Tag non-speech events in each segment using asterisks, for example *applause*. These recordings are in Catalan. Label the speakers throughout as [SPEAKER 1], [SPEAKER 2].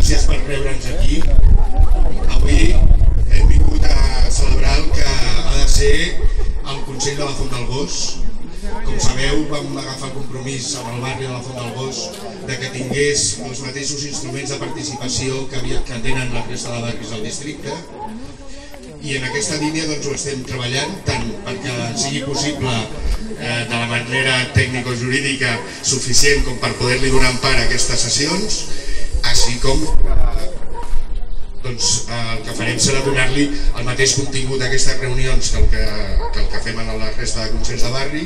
[SPEAKER 1] gràcies per creure'ns aquí. Avui hem vingut a celebrar el que ha de ser el Consell de la Font del Gos. Com sabeu, vam agafar compromís amb el barri de la Font del Gos de que tingués els mateixos instruments de participació que, havia, que tenen la resta de barris del districte i en aquesta línia doncs, ho estem treballant tant perquè sigui possible eh, de la manera tècnico-jurídica suficient com per poder-li donar empara a aquestes sessions com eh, doncs, eh, el que farem serà donar-li el mateix contingut d'aquestes reunions que el que, que el que fem en la resta de consells de barri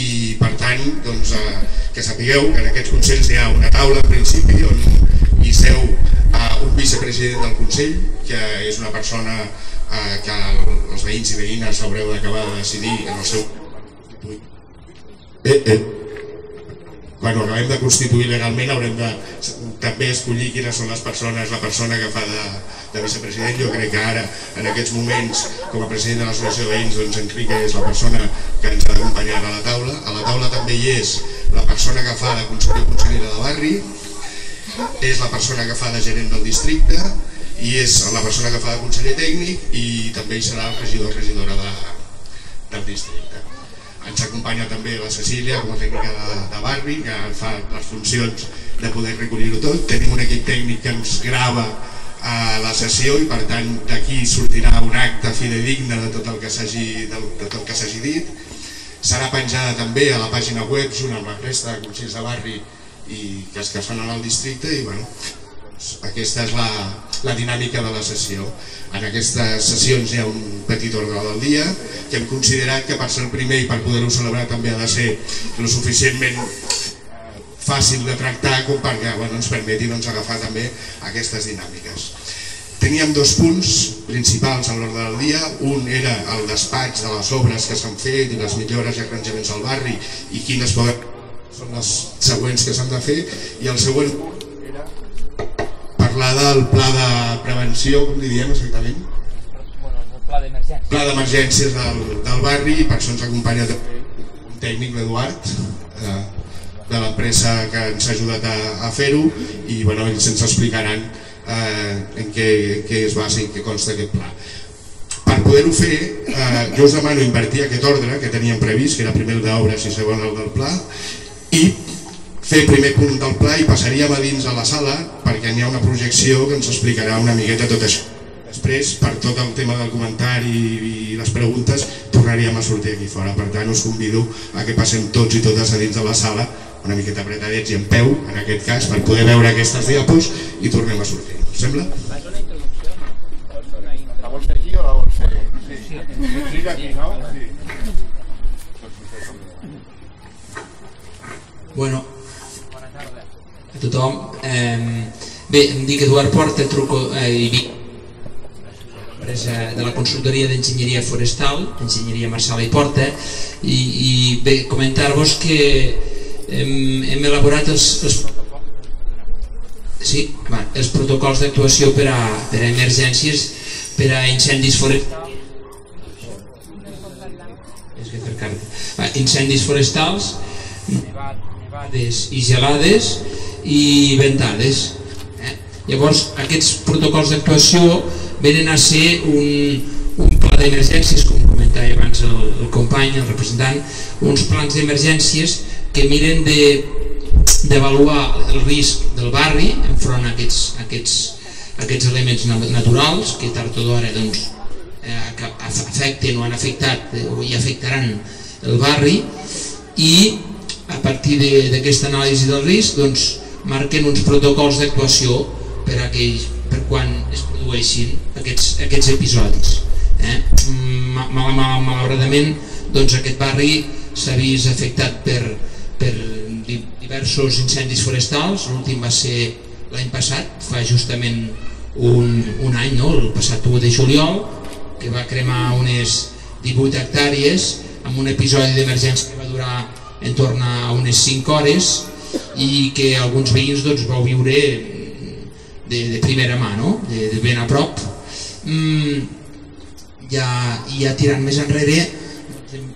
[SPEAKER 1] i per tant doncs, eh, que sapigueu que en aquests consells hi ha una taula en principi on hi seu eh, un vicepresident del Consell que és una persona eh, que els veïns i veïnes haureu d'acabar de decidir en el seu... Eh, eh ho acabem de constituir legalment, haurem de també escollir quines són les persones, la persona que fa de, de vicepresident. Jo crec que ara, en aquests moments, com a president de l'Associació de Veïns, doncs Enrique és la persona que ens ha d'acompanyar a la taula. A la taula també hi és la persona que fa de conseller consellera de barri, és la persona que fa de gerent del districte i és la persona que fa de conseller tècnic i també hi serà el regidor o regidora de, del districte. Ens acompanya també la Cecília, com a tècnica de, de Barbie, que fa les funcions de poder recollir-ho tot. Tenim un equip tècnic que ens grava a eh, la sessió i per tant d'aquí sortirà un acte fidedigne de tot el que s'hagi de, de tot el que s'hagi dit. Serà penjada també a la pàgina web junt amb la resta de consells de barri i que es que fan al districte i bueno, doncs aquesta és la, la dinàmica de la sessió. En aquestes sessions hi ha un petit ordre del dia que hem considerat que per ser el primer i per poder-ho celebrar també ha de ser lo suficientment eh, fàcil de tractar com perquè bueno, ens permeti doncs, agafar també aquestes dinàmiques. Teníem dos punts principals a l'ordre del dia. Un era el despatx de les obres que s'han fet i les millores i arranjaments al barri i quines poden... són les següents que s'han de fer. I el següent punt parlar del pla de prevenció, com li diem exactament?
[SPEAKER 2] Bueno, el pla d'emergències.
[SPEAKER 1] Pla d'emergències del, del barri i per això ens acompanya un tècnic, l'Eduard, de, eh, de l'empresa que ens ha ajudat a, a fer-ho i bueno, ells ens explicaran eh, en què, què es basa i què consta aquest pla. Per poder-ho fer, eh, jo us demano invertir aquest ordre que teníem previst, que era primer el d'obres i segon el del pla, i fer primer punt del pla i passaríem a dins a la sala perquè n'hi ha una projecció que ens explicarà una miqueta tot això. Després, per tot el tema del comentari i les preguntes, tornaríem a sortir aquí fora. Per tant, us convido a que passem tots i totes a dins de la sala, una miqueta apretadets i en peu, en aquest cas, per poder veure aquestes diapos i tornem a sortir. Us sembla?
[SPEAKER 3] una La vols fer aquí o la vols fer? Sí, sí. sí. Aquí, no? sí.
[SPEAKER 4] Bueno, a tothom. Eh, bé, em dic Eduard Porta, truco eh, i vinc empresa de la consultoria d'enginyeria forestal, enginyeria Marsala i Porta, i, i bé, comentar-vos que hem, hem elaborat els, els sí, va, els protocols d'actuació per, a, per a emergències, per a incendis forestals, és que va, incendis forestals, nevades i gelades, i ventades. Eh? Llavors, aquests protocols d'actuació venen a ser un, un pla d'emergències, com comentava abans el, el company, el representant, uns plans d'emergències que miren d'avaluar el risc del barri enfront a aquests, aquests, aquests elements naturals que tard o d'hora doncs, eh, afecten o han afectat o hi afectaran el barri i a partir d'aquesta anàlisi del risc doncs, marquen uns protocols d'actuació per, per quan es produeixin aquests, aquests episodis. Eh? Mal, mm, mal, malauradament, doncs aquest barri s'ha vist afectat per, per diversos incendis forestals, l'últim va ser l'any passat, fa justament un, un any, no? el passat 1 de juliol, que va cremar unes 18 hectàrees amb un episodi d'emergència que va durar en torn a unes 5 hores i que alguns veïns doncs, vau viure de, de primera mà, no? de, de ben a prop. Mm, ja, ja tirant més enrere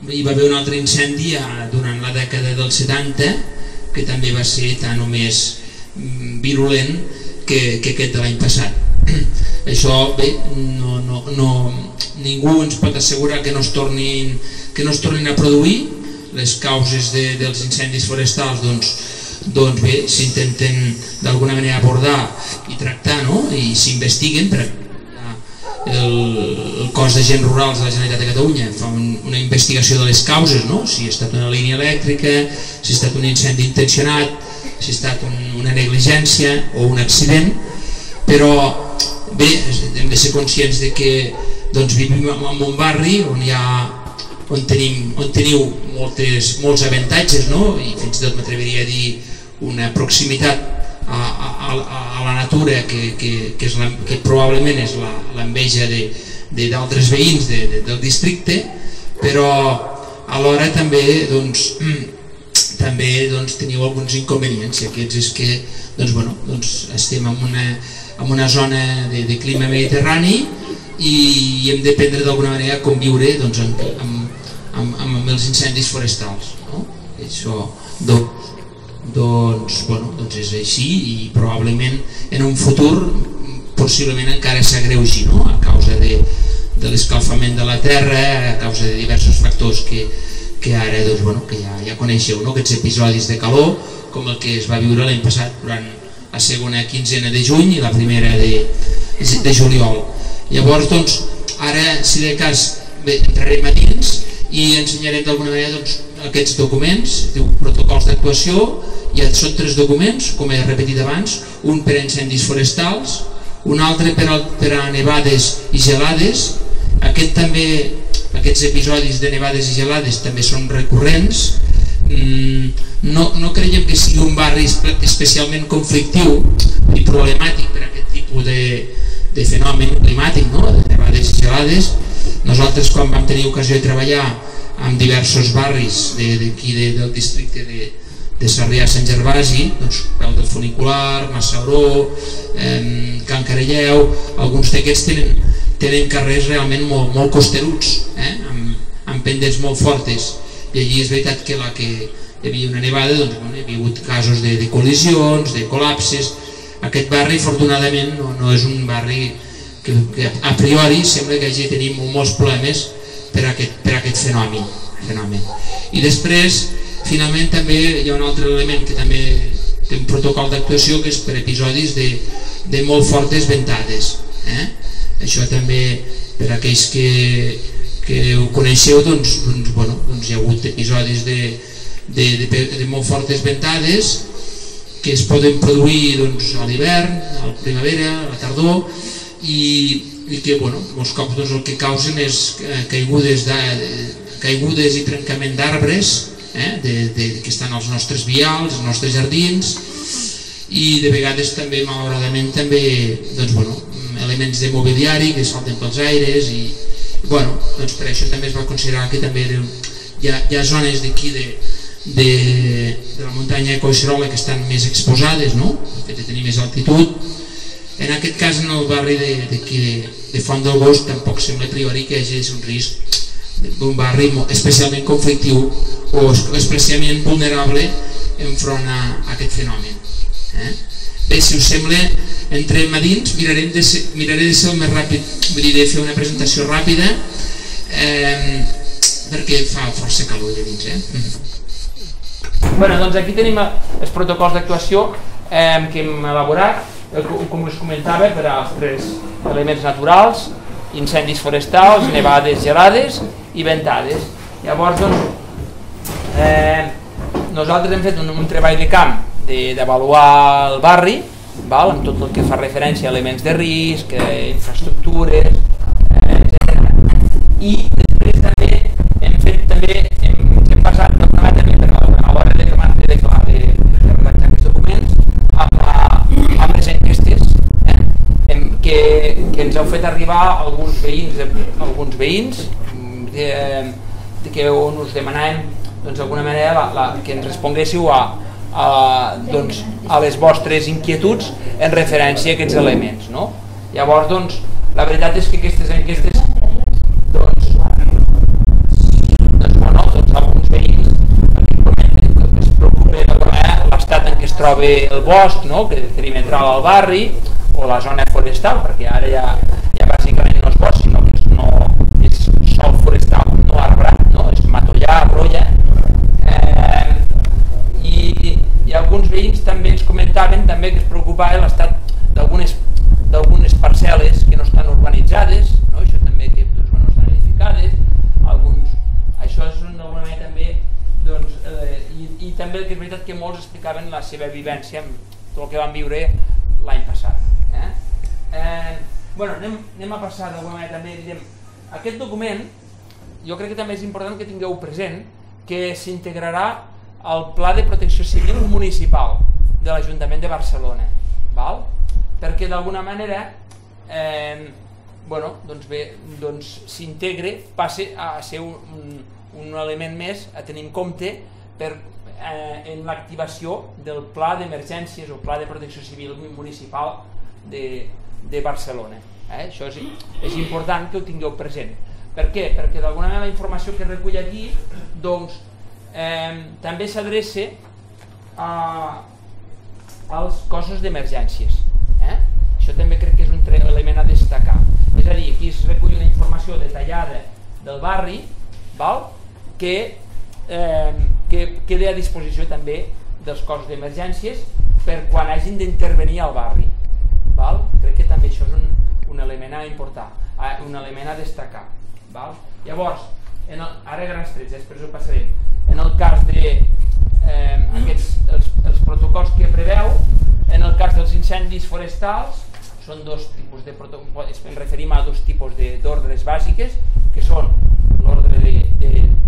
[SPEAKER 4] hi va haver un altre incendi ja, durant la dècada dels 70 que també va ser tan o més mm, virulent que, que aquest de l'any passat. *clears throat* Això, bé, no, no, no, ningú ens pot assegurar que no es tornin, que no es tornin a produir, les causes de, dels incendis forestals doncs, doncs bé, s'intenten d'alguna manera abordar i tractar, no? I s'investiguen per el, el cos gent rural de la Generalitat de Catalunya fa un, una investigació de les causes, no? si ha estat una línia elèctrica, si ha estat un incendi intencionat, si ha estat un, una negligència o un accident, però bé, hem de ser conscients de que doncs, vivim en un barri on hi ha on, tenim, on teniu moltes, molts avantatges no? i fins i tot m'atreviria a dir una proximitat a, a, a la natura que, que, que, és la, que probablement és l'enveja d'altres veïns de, de, del districte, però alhora també doncs, *clears throat* també doncs, teniu alguns inconvenients, aquests és que doncs, bueno, doncs, estem en una, en una zona de, de clima mediterrani i, i hem de prendre d'alguna manera com viure doncs, amb, amb, amb, amb els incendis forestals. No? Això, doncs, doncs, bueno, doncs és així i probablement en un futur possiblement encara s'agreugi no? a causa de, de l'escalfament de la Terra, a causa de diversos factors que, que ara doncs, bueno, que ja, ja coneixeu, no? aquests episodis de calor com el que es va viure l'any passat durant la segona quinzena de juny i la primera de, de juliol. Llavors, doncs, ara, si de cas, bé, entrarem a dins i ensenyarem d'alguna manera doncs, aquests documents, diu, protocols d'actuació, ja són tres documents, com he repetit abans, un per a incendis forestals, un altre per a, per a nevades i gelades, aquest també, aquests episodis de nevades i gelades també són recurrents, mm, no, no creiem que sigui un barri especialment conflictiu i problemàtic per a aquest tipus de, de fenomen climàtic, no? de nevades i gelades. Nosaltres quan vam tenir ocasió de treballar amb diversos barris d'aquí de, del districte de, de Sarrià a Sant Gervasi, doncs, Peu del Funicular, Massauró, eh, Can Carelleu, alguns d'aquests tenen, tenen carrers realment molt, molt costeruts, eh, amb, amb pendents molt fortes, i allí és veritat que la que hi havia una nevada, doncs, bueno, hi ha hagut casos de, de col·lisions, de col·lapses, aquest barri afortunadament no, no és un barri que, que a priori sembla que hagi tenim molts problemes per aquest, per aquest fenomen, fenomen. I després Finalment també hi ha un altre element que també té un protocol d'actuació que és per episodis de, de molt fortes ventades. Eh? Això també per aquells que, que ho coneixeu doncs, doncs, bueno, doncs hi ha hagut episodis de, de, de, de molt fortes ventades que es poden produir doncs, a l'hivern, a la primavera, a la tardor i, i que bueno, molts cops doncs, el que causen és eh, caigudes, de, caigudes i trencament d'arbres eh? de, de, que estan als nostres vials, als nostres jardins i de vegades també, malauradament, també, doncs, bueno, elements de mobiliari que salten pels aires i, bueno, doncs per això també es va considerar que també era, hi, ha, hi ha zones d'aquí de, de, de la muntanya de Coixerola que estan més exposades, no? el fet de tenir més altitud. En aquest cas, en el barri d'aquí de, de, de Font del Bosc, tampoc sembla priori que hi hagi un risc d'un barri especialment conflictiu o especialment vulnerable enfront a, aquest fenomen. Eh? Bé, si us sembla, entrem a dins, mirarem de ser, miraré de ser el més ràpid, vull dir, de fer una presentació ràpida, eh, perquè fa força calor allà dins. Eh?
[SPEAKER 5] Mm -hmm. bueno, doncs aquí tenim els protocols d'actuació eh, que hem elaborat, com us comentava, per als tres elements naturals, incendis forestals, nevades, gelades i ventades. Llavors, doncs, eh, nosaltres hem fet un, un treball de camp d'avaluar el barri, val? amb tot el que fa referència a elements de risc, eh, infraestructures, eh, etc. I després també hem fet també hem, hem passat del debat també per a l'hora de, de, de, de, de redactar aquests documents amb, la, amb les enquestes eh, hem, que, que ens heu fet arribar alguns veïns, alguns veïns eh, que on us demanàvem doncs alguna manera la, la, que ens responguéssiu a, a, doncs, a les vostres inquietuds en referència a aquests elements. No? Llavors, doncs, la veritat és que aquestes enquestes doncs, doncs, bueno, doncs alguns veïns comenten que els l'estat en què es
[SPEAKER 4] troba el bosc, no? que perimetral al barri o la zona forestal, perquè ara ja d'algunes parcel·les que no estan urbanitzades, no? això també que doncs, no estan edificades, alguns, això és una manera també doncs, eh, i, i també que és veritat que molts explicaven la seva vivència amb tot el que van viure l'any passat. Eh? Eh, bueno, anem, anem a passar d'alguna manera també, direm, aquest document jo crec que també és important que tingueu present que s'integrarà al Pla de Protecció Civil Municipal de l'Ajuntament de Barcelona. Val? perquè d'alguna manera eh, bueno, doncs bé, doncs s'integre, passe a ser un, un, un element més a tenir en compte per, eh, en l'activació del pla d'emergències o pla de protecció civil municipal de, de Barcelona. Eh? Això és, és important que ho tingueu present. Per què? Perquè d'alguna manera la informació que recull aquí doncs, eh, també s'adreça als cossos d'emergències això també crec que és un element a destacar. És a dir, aquí es recull una informació detallada del barri val? que, eh, que quede a disposició també dels cors d'emergències per quan hagin d'intervenir al barri. Val? Crec que també això és un, un element a importar, un element a destacar. Val? Llavors, en el, ara grans trets, eh, després ho passarem. En el cas de eh, aquests, els, els protocols que preveu, en el cas dels incendis forestals, són dos tipus de protocols, ens referim a dos tipus d'ordres bàsiques que són l'ordre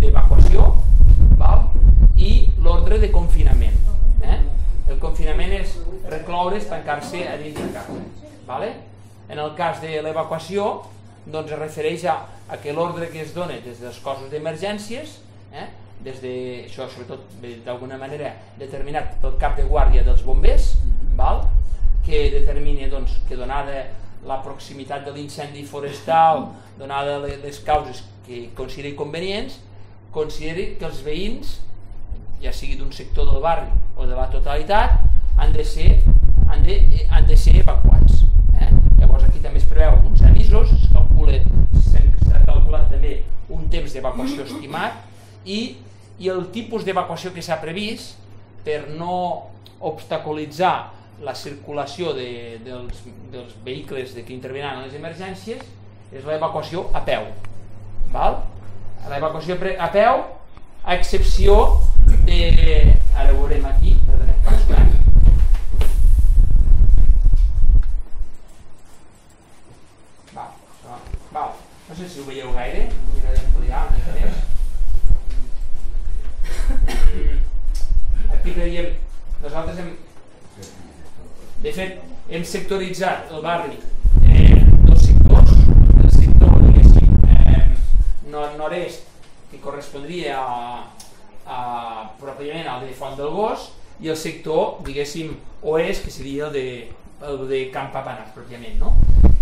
[SPEAKER 4] d'evacuació de, i l'ordre de confinament eh? el confinament és recloure's, tancar-se a dins de casa vale? en el cas de l'evacuació doncs es refereix a, a que l'ordre que es dona des dels cossos d'emergències eh? des de, això sobretot d'alguna manera determinat pel cap de guàrdia dels bombers val? que determini doncs, que donada la proximitat de l'incendi forestal, donada les causes que consideri convenients, consideri que els veïns, ja sigui d'un sector del barri o de la totalitat, han de ser, han de, eh, han de ser evacuats. Eh? Llavors aquí també es preveu uns avisos, es calcula, s'ha calculat també un temps d'evacuació estimat i, i el tipus d'evacuació que s'ha previst per no obstaculitzar la circulació de, dels, dels vehicles de que intervenen a les emergències és l'evacuació a peu. Val? L'evacuació a peu, a excepció de... Ara ho veurem aquí, perdoneu, Val, val. No sé si ho veieu gaire, mirarem miraré ampliar una mica més. Aquí veiem, nosaltres hem, de fet, hem sectoritzat el barri en dos sectors, el sector eh, nord-nord-est, que correspondria a, a, pròpiament al de Font del Gos, i el sector, diguéssim, oest, que seria el de, el de Camp Papanàs, pròpiament. No?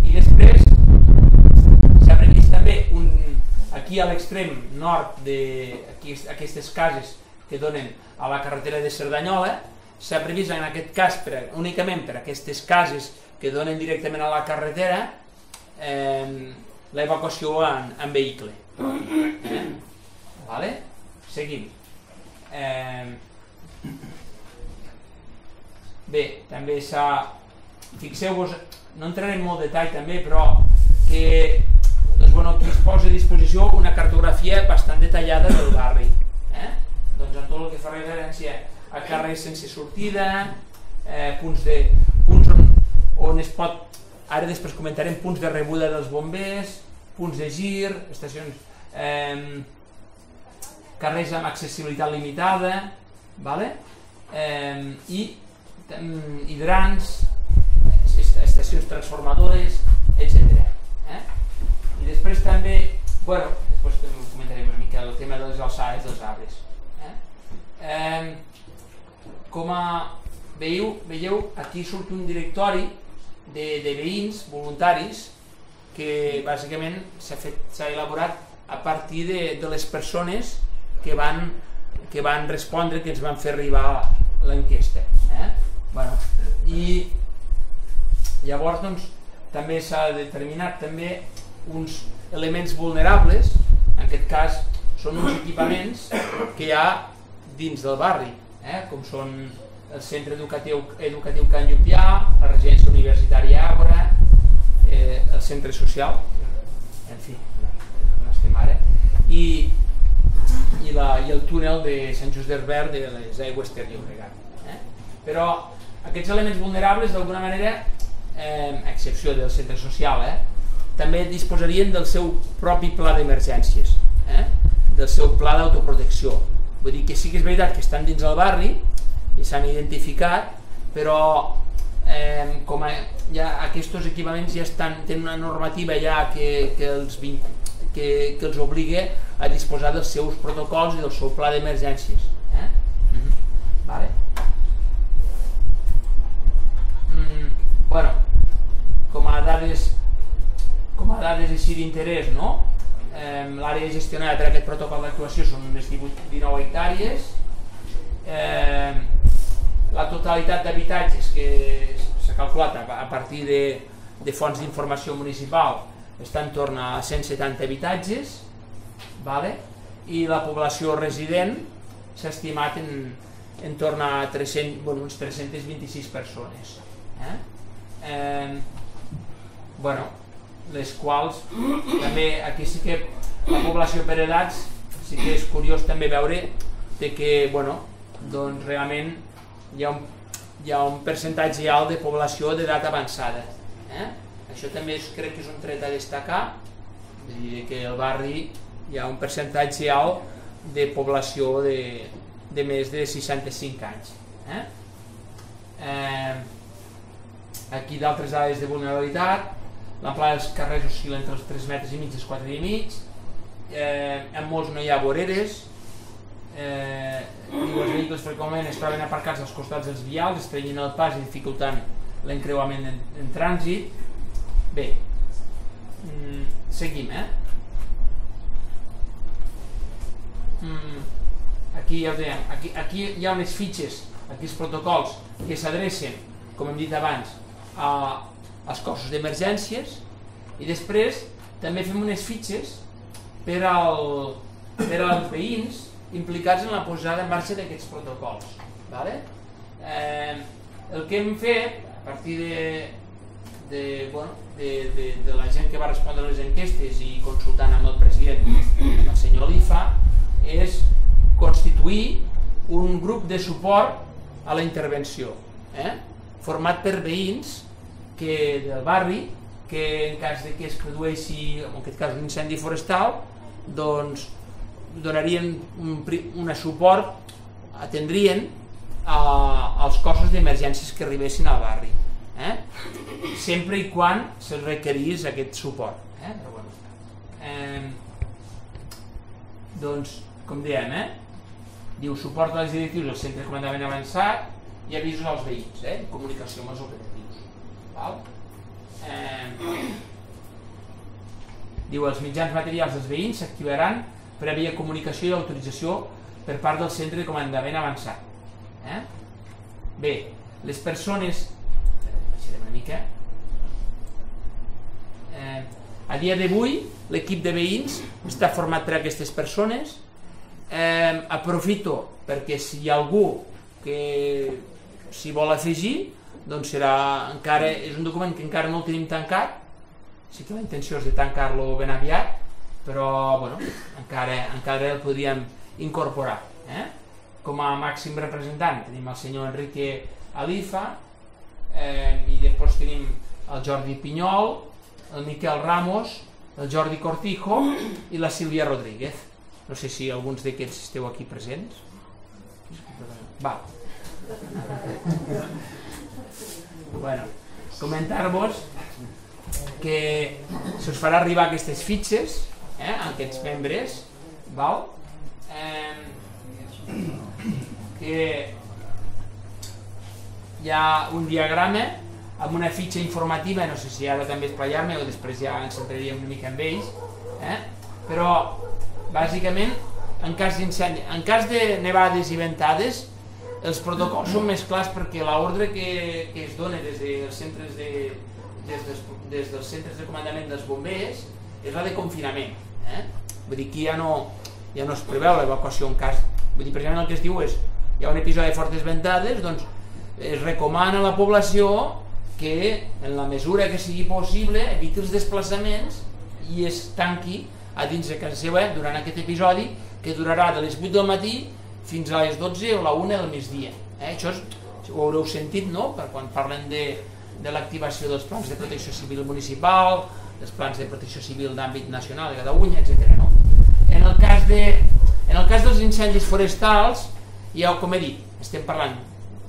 [SPEAKER 4] I després s'ha previst també un, aquí a l'extrem nord d'aquestes cases que donen a la carretera de Cerdanyola, s'ha previst en aquest cas per, únicament per aquestes cases que donen directament a la carretera eh, l'evacuació en, en vehicle. Eh? Vale? Seguim. Eh, bé, també s'ha... Fixeu-vos, no entraré en molt detall també, però que doncs, bueno, aquí es posa a disposició una cartografia bastant detallada del barri. Eh? Doncs en tot el que fa referència a carrers sense sortida, eh, punts, de, punts on, on es pot, ara després comentarem, punts de rebuda dels bombers, punts de gir, estacions, eh, carrers amb accessibilitat limitada, vale? eh, i eh, hidrants, estacions transformadores, etc. Eh? I després també, bueno, després també comentarem una mica el tema de les alçades dels arbres. Eh? Eh, com a... Veieu, veieu, aquí surt un directori de, de veïns voluntaris que bàsicament s'ha elaborat a partir de, de les persones que van, que van respondre, que ens van fer arribar l'enquesta. Eh? Bueno, I llavors doncs, també s'ha determinat també uns elements vulnerables, en aquest cas són uns equipaments que hi ha dins del barri eh, com són el Centre Educatiu, educatiu Can Llupià, la Regència Universitària Àgora, eh, el Centre Social, en fi, no estem ara, i, i, la, i el túnel de Sant Just d'Herbert de les aigües Ter Llobregat. Eh? Però aquests elements vulnerables, d'alguna manera, eh, a excepció del centre social, eh, també disposarien del seu propi pla d'emergències, eh, del seu pla d'autoprotecció, Vull dir que sí que és veritat que estan dins del barri i s'han identificat, però eh, com a, ja aquests equipaments ja estan, tenen una normativa ja que, que, els, que, que els obliga a disposar dels seus protocols i del seu pla d'emergències. Eh? Mm -hmm. vale. mm, bueno, com a dades com a dades així d'interès, no? eh, l'àrea gestionada per aquest protocol d'actuació són unes 18-19 hectàrees. Eh, la totalitat d'habitatges que s'ha calculat a partir de, de fonts d'informació municipal està en torn a 170 habitatges vale? i la població resident s'ha estimat en, en torn a 300, bueno, uns 326 persones. Eh? Eh, bueno, les quals també aquí sí que la població per edats sí que és curiós també veure de que bueno, doncs realment hi ha un, hi ha un percentatge alt de població d'edat avançada. Eh? Això també és, crec que és un tret a destacar, és a dir, que el barri hi ha un percentatge alt de població de, de més de 65 anys. Eh? Eh, aquí d'altres dades de vulnerabilitat, L'amplada dels carrers oscil·la entre els 3 metres i mig i els 4 i mig, eh, en molts no hi ha voreres, eh, i els vehicles freqüentment es troben aparcats als costats dels vials, estrenyent el pas i dificultant l'encreuament en, en trànsit. Bé, mm, seguim, eh? Mm, aquí ja ho dèiem, aquí, aquí hi ha unes fitxes, aquí els protocols que s'adrecen, com hem dit abans, a, als cossos d'emergències i després també fem unes fitxes per, al, per als veïns implicats en la posada en marxa d'aquests protocols. Vale? Eh, el que hem fet, a partir de, de, bueno, de, de, de la gent que va respondre a les enquestes i consultant amb el president, el senyor Lifa, és constituir un grup de suport a la intervenció, eh? format per veïns que, del barri que en cas de que es produeixi, en aquest cas un incendi forestal, doncs donarien un, un suport, atendrien a, als cossos d'emergències que arribessin al barri, eh? sempre i quan se'ls requerís aquest suport. Eh? Però bueno, eh, doncs, com diem, eh? diu suport a les directius del centre de comandament avançat i avisos als veïns, eh? comunicació amb els operatius. Val? Eh, diu, els mitjans materials dels veïns s'activaran prèvia comunicació i autorització per part del centre de comandament avançat. Eh? Bé, les persones... Baixarem una mica. Eh, a dia d'avui, l'equip de veïns està format per aquestes persones. Eh, aprofito perquè si hi ha algú que s'hi vol afegir, doncs serà encara, és un document que encara no el tenim tancat, sí que la intenció és de tancar-lo ben aviat, però bueno, encara, encara el podríem incorporar. Eh? Com a màxim representant tenim el senyor Enrique Alifa, eh, i després tenim el Jordi Pinyol, el Miquel Ramos, el Jordi Cortijo i la Sílvia Rodríguez. No sé si alguns d'aquests esteu aquí presents. Va. Bueno, comentar-vos que se us farà arribar aquestes fitxes eh, a aquests membres val? Eh, que hi ha un diagrama amb una fitxa informativa, no sé si ara també esplayar-me o després ja ens centraríem una mica amb ells, eh? però bàsicament en cas, en cas de nevades i ventades els protocols són més clars perquè l'ordre que, que es dona des dels centres de, des dels, des dels centres de comandament dels bombers és la de confinament eh? vull dir, aquí ja no, ja no es preveu l'evacuació en cas vull dir, precisament el que es diu és hi ha un episodi de fortes ventades doncs es recomana a la població que en la mesura que sigui possible eviti els desplaçaments i es tanqui a dins de casa seva durant aquest episodi que durarà de les 8 del matí fins a les 12 o la 1 del migdia. Eh? Això és, ho haureu sentit no? per quan parlem de, de l'activació dels plans de protecció civil municipal, dels plans de protecció civil d'àmbit nacional de Catalunya, etc. No? En, el cas de, en el cas dels incendis forestals, ja com he dit, estem parlant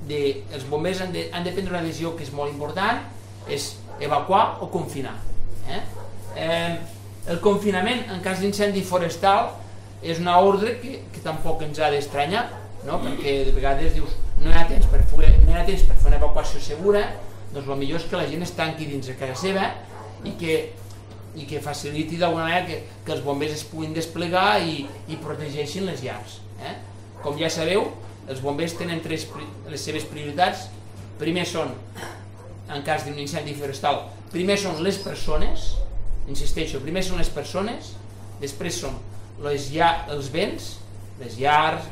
[SPEAKER 4] de, els bombers han de, han de prendre una decisió que és molt important, és evacuar o confinar. Eh? Eh, el confinament en cas d'incendi forestal és una ordre que, que tampoc ens ha d'estranyar, no? perquè de vegades dius no hi ha temps per fer, no hi ha temps per fer una evacuació segura, doncs el millor és que la gent es tanqui dins de casa seva i que, i que faciliti d'alguna manera que, que els bombers es puguin desplegar i, i protegeixin les llars. Eh? Com ja sabeu, els bombers tenen tres, les seves prioritats. Primer són, en cas d'un incendi forestal, primer són les persones, insisteixo, primer són les persones, després són les, ja, els béns, les llars,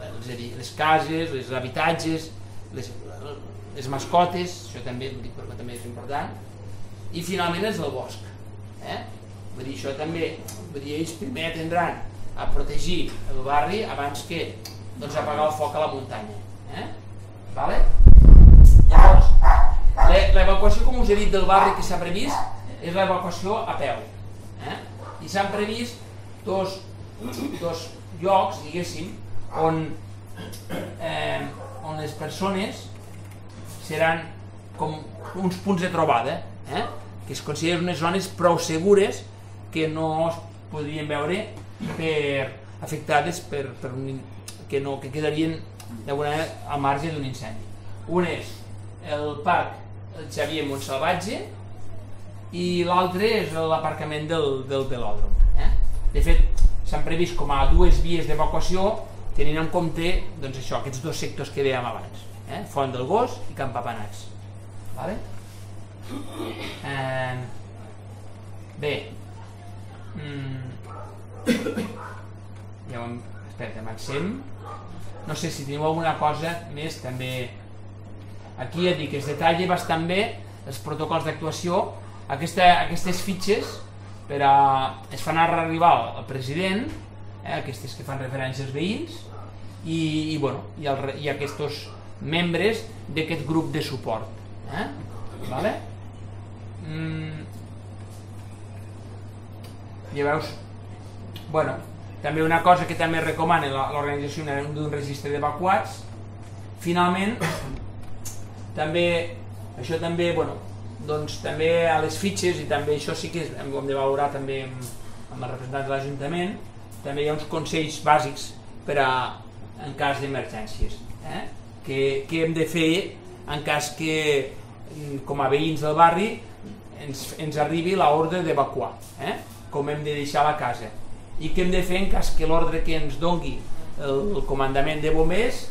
[SPEAKER 4] les, les cases, els habitatges, les, les mascotes, això també ho dic perquè també és important, i finalment és el bosc. Eh? Vull dir, això també, vull dir, ells primer tindran a protegir el barri abans que doncs, apagar el foc a la muntanya. Eh? Vale? Llavors, l'evacuació, com us he dit, del barri que s'ha previst és l'evacuació a peu. Eh? I s'han previst dos, dos llocs, diguéssim, on, eh, on les persones seran com uns punts de trobada, eh? que es consideren unes zones prou segures que no es podrien veure per, afectades per, per un, que, no, que quedarien d'alguna manera a marge d'un incendi. Un és el parc el Xavier Montsalvatge i l'altre és l'aparcament del, del velòdrom. De fet, s'han previst com a dues vies d'evacuació tenint en compte doncs això, aquests dos sectors que veiem abans, eh? Font del Gos i Camp Apanats. Vale? Eh, bé, mm, ja ho espera, marxem. No sé si teniu alguna cosa més també. Aquí ja dic, es detalla bastant bé els protocols d'actuació, aquesta, aquestes fitxes per a, es fan arribar al president, eh, aquestes que fan referència als veïns, i, i, bueno, i, el, i aquests membres d'aquest grup de suport. Eh? Vale? Mm. veus, bueno, també una cosa que també recomana l'organització d'un registre d'evacuats, finalment, *coughs* també, això també, bueno, doncs també a les fitxes i també això sí que és, ho hem de valorar també amb, amb el representant de l'Ajuntament també hi ha uns consells bàsics per a, en cas d'emergències eh? que, que hem de fer en cas que mm, com a veïns del barri ens, ens arribi l'ordre d'evacuar eh? com hem de deixar la casa i què hem de fer en cas que l'ordre que ens dongui el, el comandament de bombers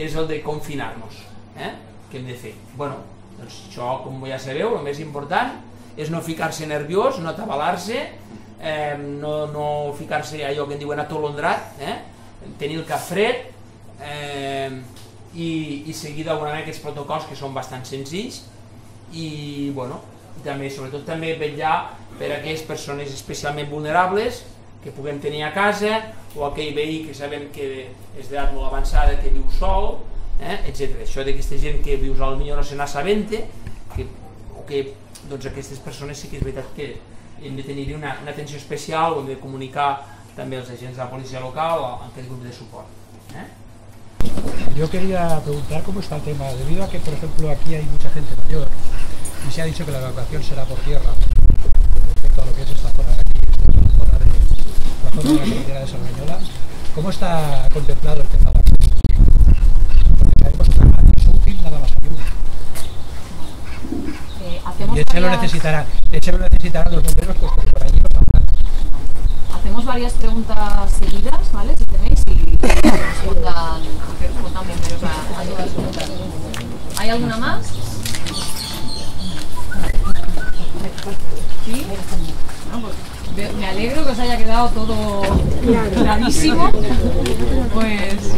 [SPEAKER 4] és el de confinar-nos eh? què hem de fer? Bueno, doncs això, com ja sabeu, el més important és no ficar-se nerviós, no atabalar-se, eh, no, no ficar-se allò que en diuen atolondrat, eh, tenir el cap fred eh, i, i seguir d'alguna manera aquests protocols que són bastant senzills i bueno, també, sobretot també vetllar per a aquelles persones especialment vulnerables que puguem tenir a casa o aquell veí que sabem que és d'edat molt avançada que viu sol eh, etc. Això d'aquesta gent que vius al millor no se n'assabenta, que, o que doncs aquestes persones sí que és veritat que hem de tenir una, una atenció especial, o hem de comunicar també als agents de la policia local o a aquest grup de suport. Eh?
[SPEAKER 6] Yo quería preguntar cómo está el tema, debido a que, por ejemplo, aquí hay mucha gente mayor y se ha dicho que la evacuación será por tierra, respecto a lo que es esta zona de aquí, esta zona de, la zona de la carretera de Sargañola, ¿cómo está contemplado el tema de traemos una es útil, nada más ayuda.
[SPEAKER 7] Eh,
[SPEAKER 6] y ese
[SPEAKER 7] varias...
[SPEAKER 6] lo necesitará, ese lo necesitarán los bomberos porque por allí los habrán.
[SPEAKER 7] Hacemos varias preguntas seguidas, ¿vale? Si tenéis, si respondan, que respondan bomberos a, a todas las preguntas. ¿Hay alguna más? ¿Sí? Pues me alegro que os haya quedado todo clarísimo. Pues.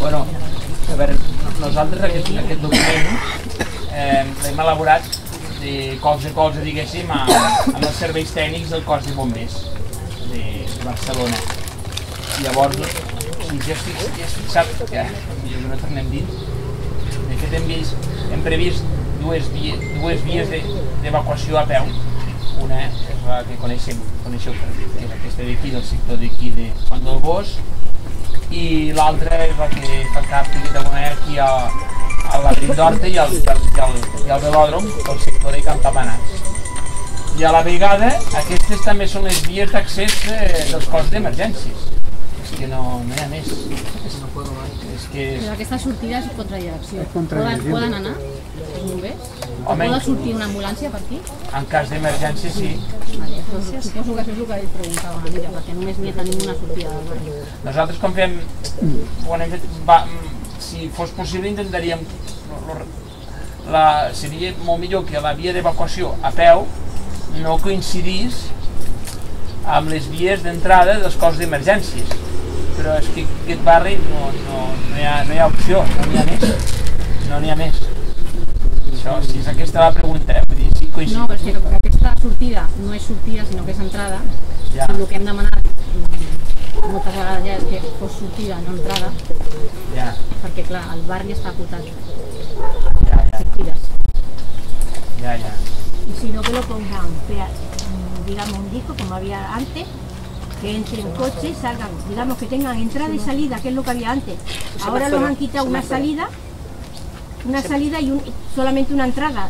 [SPEAKER 4] Bueno, a veure, nosaltres aquest, aquest document eh, l'hem elaborat de colze a colze, diguéssim, amb els serveis tècnics del cos de bombers de Barcelona. Llavors, uns gestos que es sap que millor que no tornem dins. De fet, hem, vist, hem previst dues, vies, dues vies d'evacuació de, a peu. Una és la que coneixem, coneixeu, que és aquesta d'aquí, del sector d'aquí de Font del Bosch, i l'altra és la que fa cap de manera aquí a, a la d'Horta i al, i, al, i, al, i al velòdrom, pel sector de Campapanats. I a la vegada, aquestes també són les vies d'accés eh, dels cos d'emergències és que no, no hi ha més. És, no puedo más. És que és...
[SPEAKER 8] Però aquesta sortida és contradirecció. És contradirecció. Poden, poden anar els bombers?
[SPEAKER 4] Home,
[SPEAKER 8] Poden sortir una ambulància per aquí?
[SPEAKER 4] En cas d'emergència, sí.
[SPEAKER 8] Vale, doncs, suposo que això és el que ell preguntava, mira, perquè només n'hi tenim una sortida del barri.
[SPEAKER 4] Nosaltres com fem... Quan hem fet, va, si fos possible intentaríem... La, seria molt millor que la via d'evacuació a peu no coincidís amb les vies d'entrada dels cos d'emergències. Però és que aquest barri no, no, no, hi, ha, no hi ha opció, no n'hi ha més. No n'hi ha més. Això, si és aquesta la pregunta, vull dir, si coincideix.
[SPEAKER 8] No, però és que aquesta sortida no és sortida, sinó que és entrada.
[SPEAKER 4] Ja.
[SPEAKER 8] El que hem demanat mm, moltes vegades ja és que fos sortida, no entrada,
[SPEAKER 4] ja.
[SPEAKER 8] perquè clar, el barri està acotat.
[SPEAKER 4] Ja, ja.
[SPEAKER 8] Sortides.
[SPEAKER 4] Ja, ja.
[SPEAKER 9] I si no, que lo pongan, digamos, un disco como había antes, que entre un coche salgan, digamos que tengan entrada y salida, que es lo que había antes. Ahora nos han quitado una salida, una salida y solamente una entrada.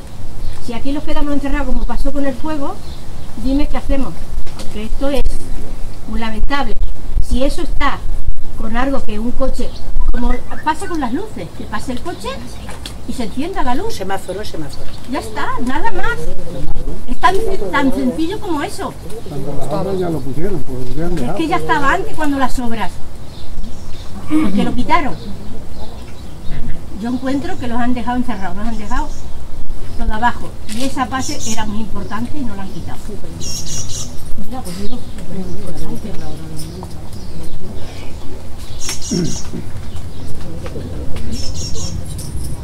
[SPEAKER 9] Si aquí los quedamos encerrados como pasó con el fuego, dime qué hacemos, porque esto es muy lamentable. Si eso está con algo que un coche, como pasa con las luces, que pase el coche, y se encienda la luz.
[SPEAKER 10] Semáforo, semáforo.
[SPEAKER 9] Ya está, nada más. Es tan, sencillo como eso.
[SPEAKER 1] ya lo pusieron, pues,
[SPEAKER 9] Es que ya estaba antes cuando las obras. porque lo quitaron. Yo encuentro que los han dejado encerrados, los han dejado todo abajo. Y esa base era muy importante y no la han quitado. Pues,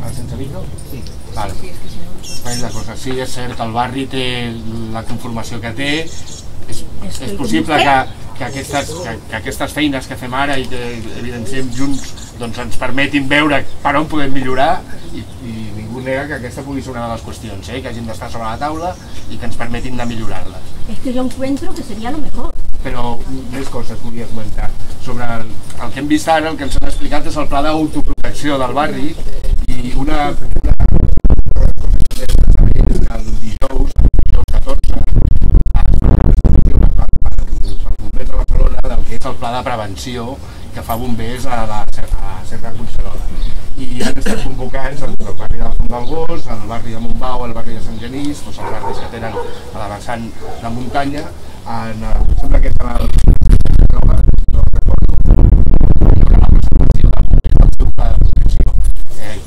[SPEAKER 1] al centre Vigro? Sí. Vale. Sí, la cosa, sí, és cert, el barri té la conformació que té, és, és possible que, que, aquestes, que, que aquestes feines que fem ara i que evidenciem junts doncs ens permetin veure per on podem millorar i, i ningú nega que aquesta pugui ser una de les qüestions, eh? que hagin d'estar sobre la taula i que ens permetin de millorar És
[SPEAKER 9] Es que jo encuentro que seria lo mejor.
[SPEAKER 1] Però més coses volia comentar. Sobre el, el que hem vist ara, el que ens han explicat és el pla d'autoprotecció del barri, i una, el el 14, de del que és el pla de prevenció que fa bombers a la, a Serra Collserola. I han estat convocats al barri de la Font del Gos, al el barri de Montbau, el barri de Sant Genís, tots els barris que tenen a la vessant de muntanya, en, sembla que és en el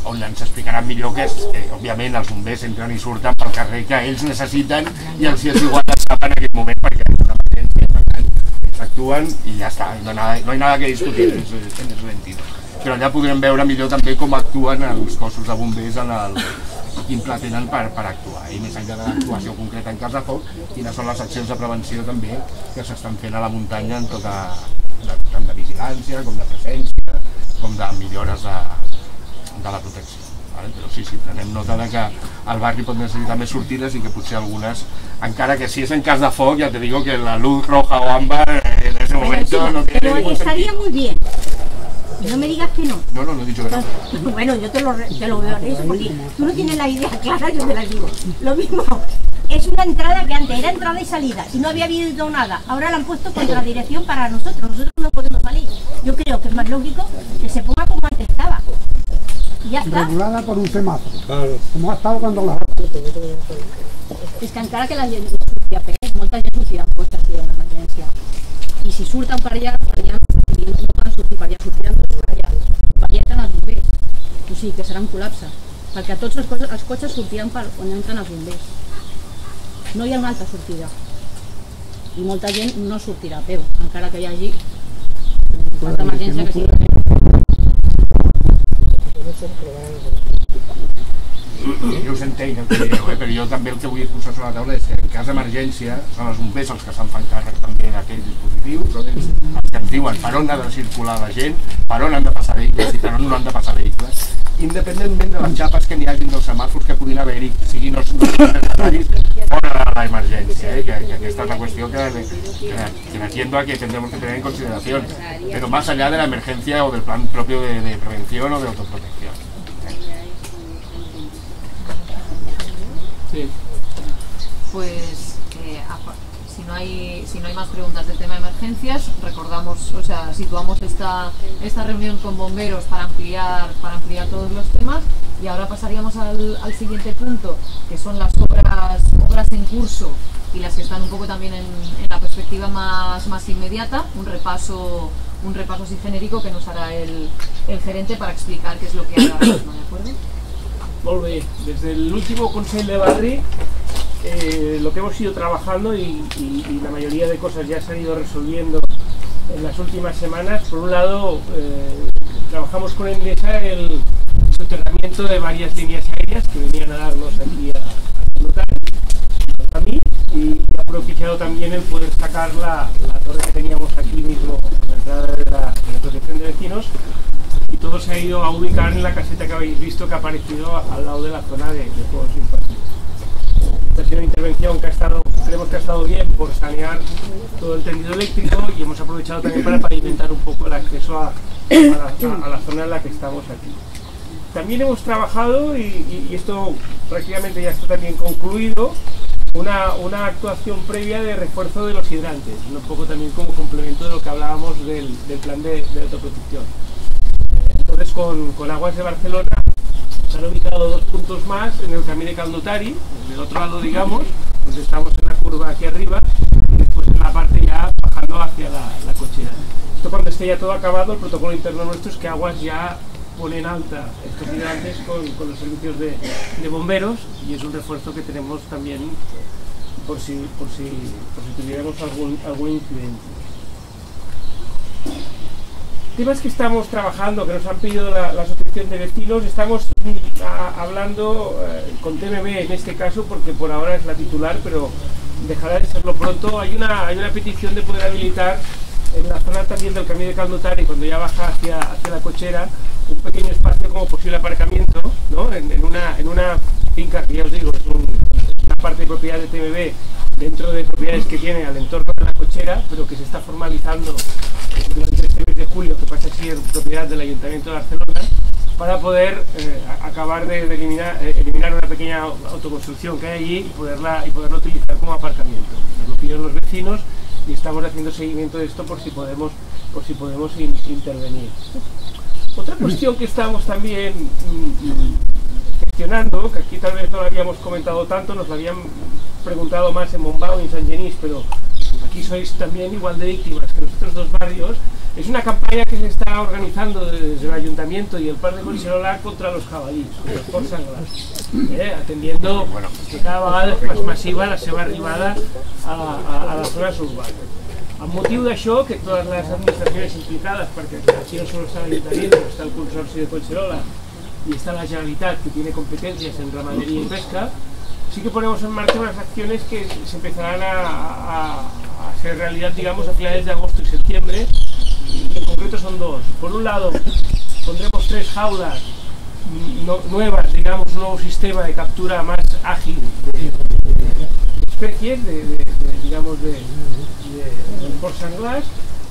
[SPEAKER 1] on ens explicaran millor que, és, que òbviament els bombers entren i surten pel carrer que ells necessiten i els hi és igual de sap en aquest moment perquè és una emergència, per tant, ells actuen i ja està, no, no hi ha nada que discutir en ese sentido. Però allà podrem veure millor també com actuen els cossos de bombers en el, quin pla tenen per, per actuar. I més enllà de l'actuació concreta en cas de foc, quines són les accions de prevenció també que s'estan fent a la muntanya en tota, de, tant de vigilància com de presència, com de millores de, de la protección, Vale? Pero sí, sí, tenemos nota de que al barrio pot ser también sortides y que potser algunas, aunque que si es en cas de te digo que la luz roja o ámbar en ese momento no tiene
[SPEAKER 9] pero estaría muy bien. No me digas que no.
[SPEAKER 1] No, no, no he dicho que no.
[SPEAKER 9] bueno, yo te lo, te lo veo porque tú no tienes la idea clara, yo te la digo. Lo mismo, es una entrada que antes era entrada y salida y no había habido nada. Ahora la han puesto contra dirección para nosotros. Nosotros no podemos salir. Yo creo que es más lógico que se ponga como antes estaba. ¿Ya está?
[SPEAKER 11] regulada por un semáforo. Claro. Com ha estat quan les...
[SPEAKER 8] És que encara que la gent no surti a molta gent sortia amb cotxe així en emergència. I si surten per allà, per allà, si no poden sortir per allà, sortiran tots per allà. Per allà entren els bombers. O sigui, que serà un col·lapse. Perquè tots els, cotxes, els cotxes sortiran per on entren els bombers. No hi ha una altra sortida. I molta gent no sortirà a peu, encara que hi hagi una emergència que sigui
[SPEAKER 12] simple Yo senté el que yo eh? però jo també el que vull sobre la taula és que en cas d'emergència són els bombers los que se'n fan càrrec també dispositivo. dispositius, són els que diuen ha de circular la gent, per on han de passar vehicles i no han de passar vehicles, independentment de las chapas que ni hagin los semàfors que puguin haver-hi, sigui no, se necessaris, fora de la emergencia, eh? que, que la cuestión que, que me a que tendremos que tener en consideración, pero más allá de la emergencia o del plan propio de prevención o de autoprotección.
[SPEAKER 7] Pues eh, si no hay si no hay más preguntas del tema de emergencias, recordamos, o sea, situamos esta esta reunión con bomberos para ampliar para ampliar todos los temas y ahora pasaríamos al, siguiente punto, que son las obras obras en curso y las que están un poco también en, la perspectiva más, más inmediata, un repaso un repaso así genérico que nos hará el, el gerente para explicar qué es lo que hay ahora mismo, ¿de acuerdo?
[SPEAKER 13] desde el último Consejo de Barry, eh, lo que hemos ido trabajando y, la mayoría de cosas ya se han ido resolviendo en las últimas semanas. Por un lado, eh, trabajamos con Endesa el soterramiento de varias líneas aéreas que venían a darnos aquí a, notar a y ha propiciado también el poder sacar la, torre que teníamos aquí mismo, la entrada de la, protección de Vecinos, se ha ido a ubicar en la caseta que habéis visto que ha aparecido al lado de la zona de, de juegos infantiles. Esta ha sido una intervención que ha estado, creemos que ha estado bien por sanear todo el tendido eléctrico y hemos aprovechado también para pavimentar un poco el acceso a, la, zona en la que estamos aquí. También hemos trabajado, y, esto prácticamente ya está también concluido, una, actuación previa de refuerzo de los hidrantes, un poco también como complemento de lo que hablábamos del, plan de autoprotección. Entonces con, Aguas de Barcelona se han ubicado dos puntos más en el camino de Caldotari, en el otro lado digamos, donde estamos en la curva aquí arriba, y después en la parte ya bajando hacia la, cochera. Esto cuando esté ya todo acabado, el protocolo interno nuestro es que Aguas ya pone en alta estos hidrantes con, con los servicios de, bomberos y es un refuerzo que tenemos también por si, por si, si tuviéramos algún, algún incidente temas que estamos trabajando, que nos han pedido la, Asociación de Vecinos, estamos mm, hablando eh, con TMB en este caso, porque por ahora es la titular, pero dejará de serlo pronto. Hay una, hay una petición de poder habilitar en la zona también del camino de Caldotar cuando ya baja hacia, hacia la cochera, un pequeño espacio como posible aparcamiento, En, una, en una finca que ya os digo, es una parte de propiedad de TMB dentro de propiedades que tiene al entorno de la cochera, pero que se está formalizando este mes de julio, que pasa a ser propiedad del Ayuntamiento de Barcelona, para poder eh, acabar de, eh, eliminar, una pequeña autoconstrucción que hay allí y poderla, y poderla utilizar como aparcamiento. Nos lo piden los vecinos y estamos haciendo seguimiento de esto por si podemos, por si podemos intervenir. Otra cuestión que estamos también mm, gestionando, que aquí tal vez no la habíamos comentado tanto, nos la habían preguntado más en Mombao y en San Genís, pero aquí sois también igual de víctimas que los otros dos barrios, es una campaña que se está organizando desde el ayuntamiento y el par de Coliserola contra los jabalíes, por ¿eh? atendiendo que pues, cada vegada es pues, más pues, masiva la seva arribada a, a, a les A motivo de motiu que todas las administraciones implicadas, porque aquí no solo está el Ayuntamiento está el Consorcio de Collserola y está la Generalitat, que tiene competencias en ramaderia y pesca, sí que ponemos en marcha unas acciones que se empezarán a en realidad, digamos, a finales de agosto y septiembre, en concreto son dos. Por un lado, pondremos tres jaulas mm, nuevas, digamos, un nuevo sistema de captura más ágil de, especies, digamos, de, por sanglas.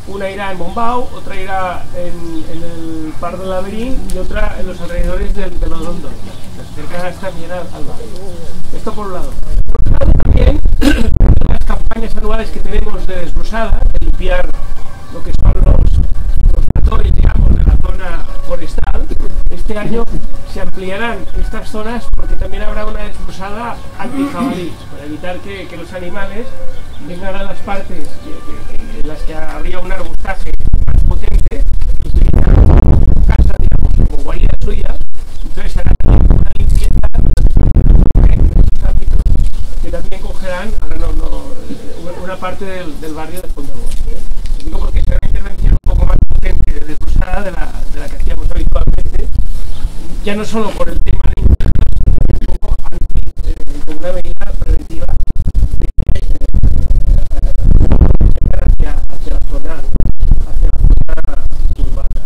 [SPEAKER 13] Una irá en Bombao, otra irá en, el Par del Laberín y otra en los alrededores del Pelodonto, cerca de esta al barrio. Esto por un lado que tenemos de desbrozada, de limpiar lo que son los, los digamos, de la zona forestal, este año se ampliarán estas zonas porque también habrá una desbrozada anti para evitar que, los animales vengan a las partes en las que habría un arbustaje parte del, del barrio de Fondago. digo porque será una intervención un poco más potente de la, de la que hacíamos habitualmente, ya no solo por el tema de impacto, sino un como eh, una medida preventiva de que eh, hacia, hacia, la zona, hacia la zona urbana.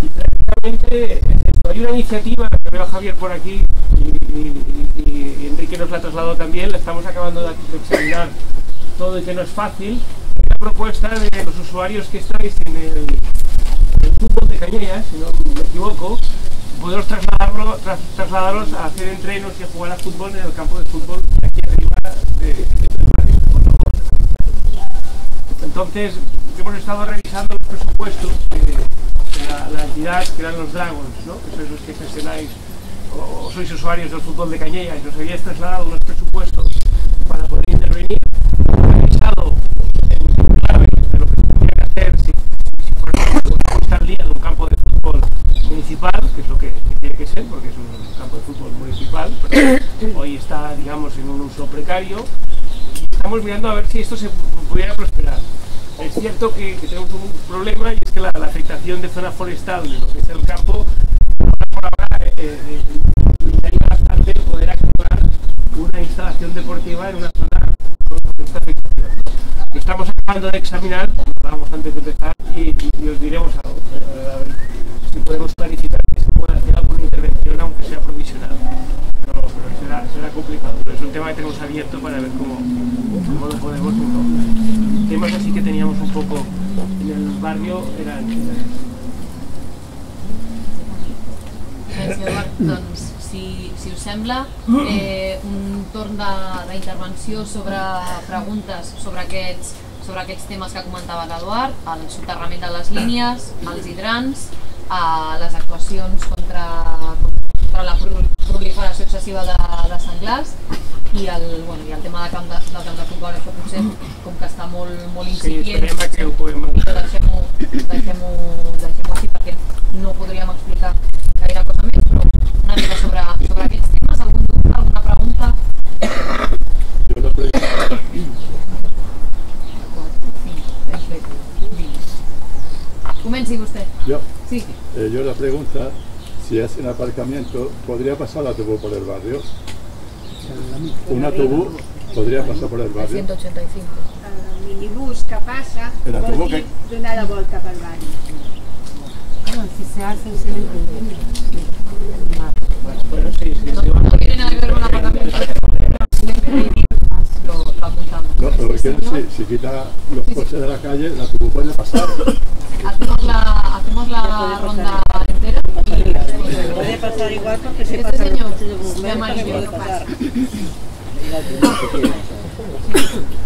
[SPEAKER 13] Y prácticamente es eh, esto, hay una iniciativa Javier por aquí y, Enrique nos la trasladado también, la estamos acabando de examinar todo y que no es fácil. La propuesta de los usuarios que estáis en el, fútbol de Cañellas, si no me equivoco, poderos trasladarlo, a hacer entrenos y a jugar a fútbol en el campo de fútbol aquí arriba de, de este Entonces, hemos estado revisando los presupuestos de, la, entidad que eran los Dragons, que son los que gestionáis o, sois usuarios del fútbol de Cañella y nos habéis trasladado unos presupuestos para poder intervenir, revisado en clave de lo que tendría que hacer si, si fuera al día de un campo de fútbol municipal, que es lo que, tiene que ser, porque es un campo de fútbol municipal, pero hoy está, digamos, en un uso precario. Y estamos mirando a ver si esto se pudiera prosperar. Es cierto que, tenemos un problema y es que la, la afectación de zona forestal de lo que es el campo ahora eh, bastante eh, poder activar una instalación deportiva en una zona con Lo estamos acabando de examinar, vamos antes de empezar y, nos os diremos algo, eh, si podemos clarificar que se pueda hacer alguna intervención aunque sea provisional. Pero, pero será, será, complicado, pero es un tema que tenemos abierto para ver cómo, lo podemos. hacer. Temas así que teníamos un poco en el barrio eran
[SPEAKER 7] Eh, doncs, mm. si, si us sembla, eh, un torn d'intervenció sobre preguntes sobre aquests, sobre aquests temes que comentava l'Eduard, el soterrament de les línies, els hidrants, eh, les actuacions contra, contra la proliferació excessiva de, de senglars i el, bueno, i el tema de camp de, del camp de futbol, això potser com que està molt, molt incipient,
[SPEAKER 13] sí, que ho puguem
[SPEAKER 7] doncs, deixem-ho deixem deixem, deixem -ho així perquè no podríem explicar gaire cosa més. alguna sobre, sobre aquests temes? Algun dubte? Alguna pregunta?
[SPEAKER 14] Yo no
[SPEAKER 7] pregunto. Comenci usted.
[SPEAKER 14] Yo.
[SPEAKER 7] Sí.
[SPEAKER 14] Eh, yo la pregunta, si en aparcamiento, ¿podría pasar la autobús por el barrio? Un autobús podría pasar por el barrio.
[SPEAKER 7] 185.
[SPEAKER 9] El minibús que passa
[SPEAKER 14] el
[SPEAKER 9] vol dir
[SPEAKER 14] que...
[SPEAKER 9] donar la volta pel barri.
[SPEAKER 15] Ah, si se hace,
[SPEAKER 13] se le
[SPEAKER 7] no, que
[SPEAKER 14] si, quita los coches de la calle, la tubo puede pasar.
[SPEAKER 7] Hacemos la, ronda entera.
[SPEAKER 15] Puede pasar igual porque se se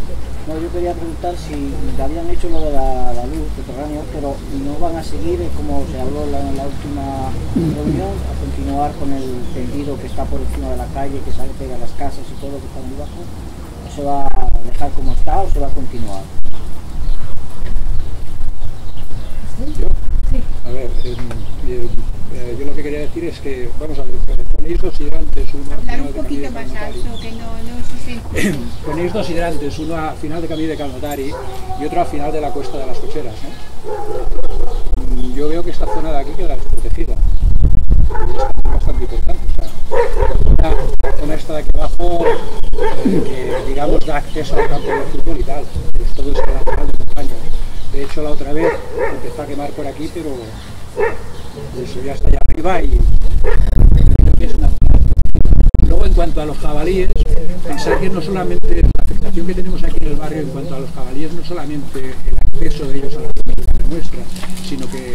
[SPEAKER 15] *laughs*
[SPEAKER 7] No,
[SPEAKER 16] yo quería preguntar si habían hecho lo de la, la luz subterránea, pero no van a seguir, como se habló en la, última reunión, a continuar con el tendido que está por encima de la calle, que sale pega las casas y todo lo que está muy bajo. ¿Se va a dejar como está o se va a continuar? ¿Yo?
[SPEAKER 6] A ver, eh, yo lo que quería decir es que, vamos a ver, ponéis pues, dos hidrantes, uno...
[SPEAKER 9] Hablar
[SPEAKER 6] Ponéis *clears throat* dos uno a final de Camino de Calnotari y otro a final de la Cuesta de las Cocheras. ¿eh? Mm, yo veo que esta zona de aquí queda desprotegida. Es bastante importante. O la zona esta de aquí abajo, eh, que digamos da acceso al campo de fútbol y tal, pues Es todo De hecho, la otra vez empezó a quemar por aquí, pero arriba Luego, en cuanto a los jabalíes, pensar que no solamente la afectación que tenemos aquí en el barrio en cuanto a los jabalíes, no solamente el acceso de ellos a la comunidad nuestra, sino que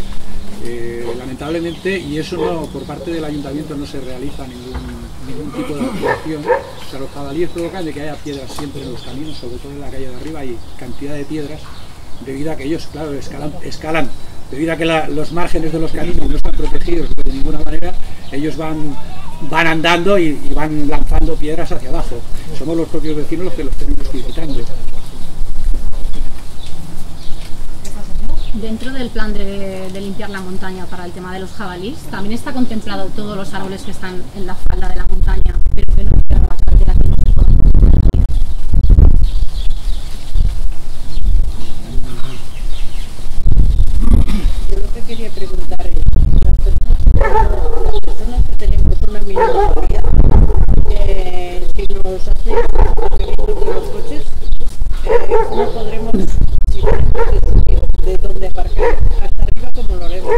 [SPEAKER 6] eh, lamentablemente, y eso no, por parte del ayuntamiento no se realiza ningún, tipo de actuación, o los jabalíes provocan de que haya piedras siempre en los caminos, sobre todo en la calle de arriba y cantidad de piedras, debido a que ellos, claro, escalan, escalan debido a que los márgenes de los caminos no están protegidos de ninguna manera, ellos van, van andando y, van lanzando piedras hacia abajo. Somos los propios vecinos los que los tenemos que ir
[SPEAKER 8] Dentro del plan de, limpiar la montaña para el tema de los jabalís, también está contemplado todos los árboles que están en la falda de la montaña, pero
[SPEAKER 17] si nos hacen los de los coches, no podremos, si de donde aparcar hasta arriba como lo haremos.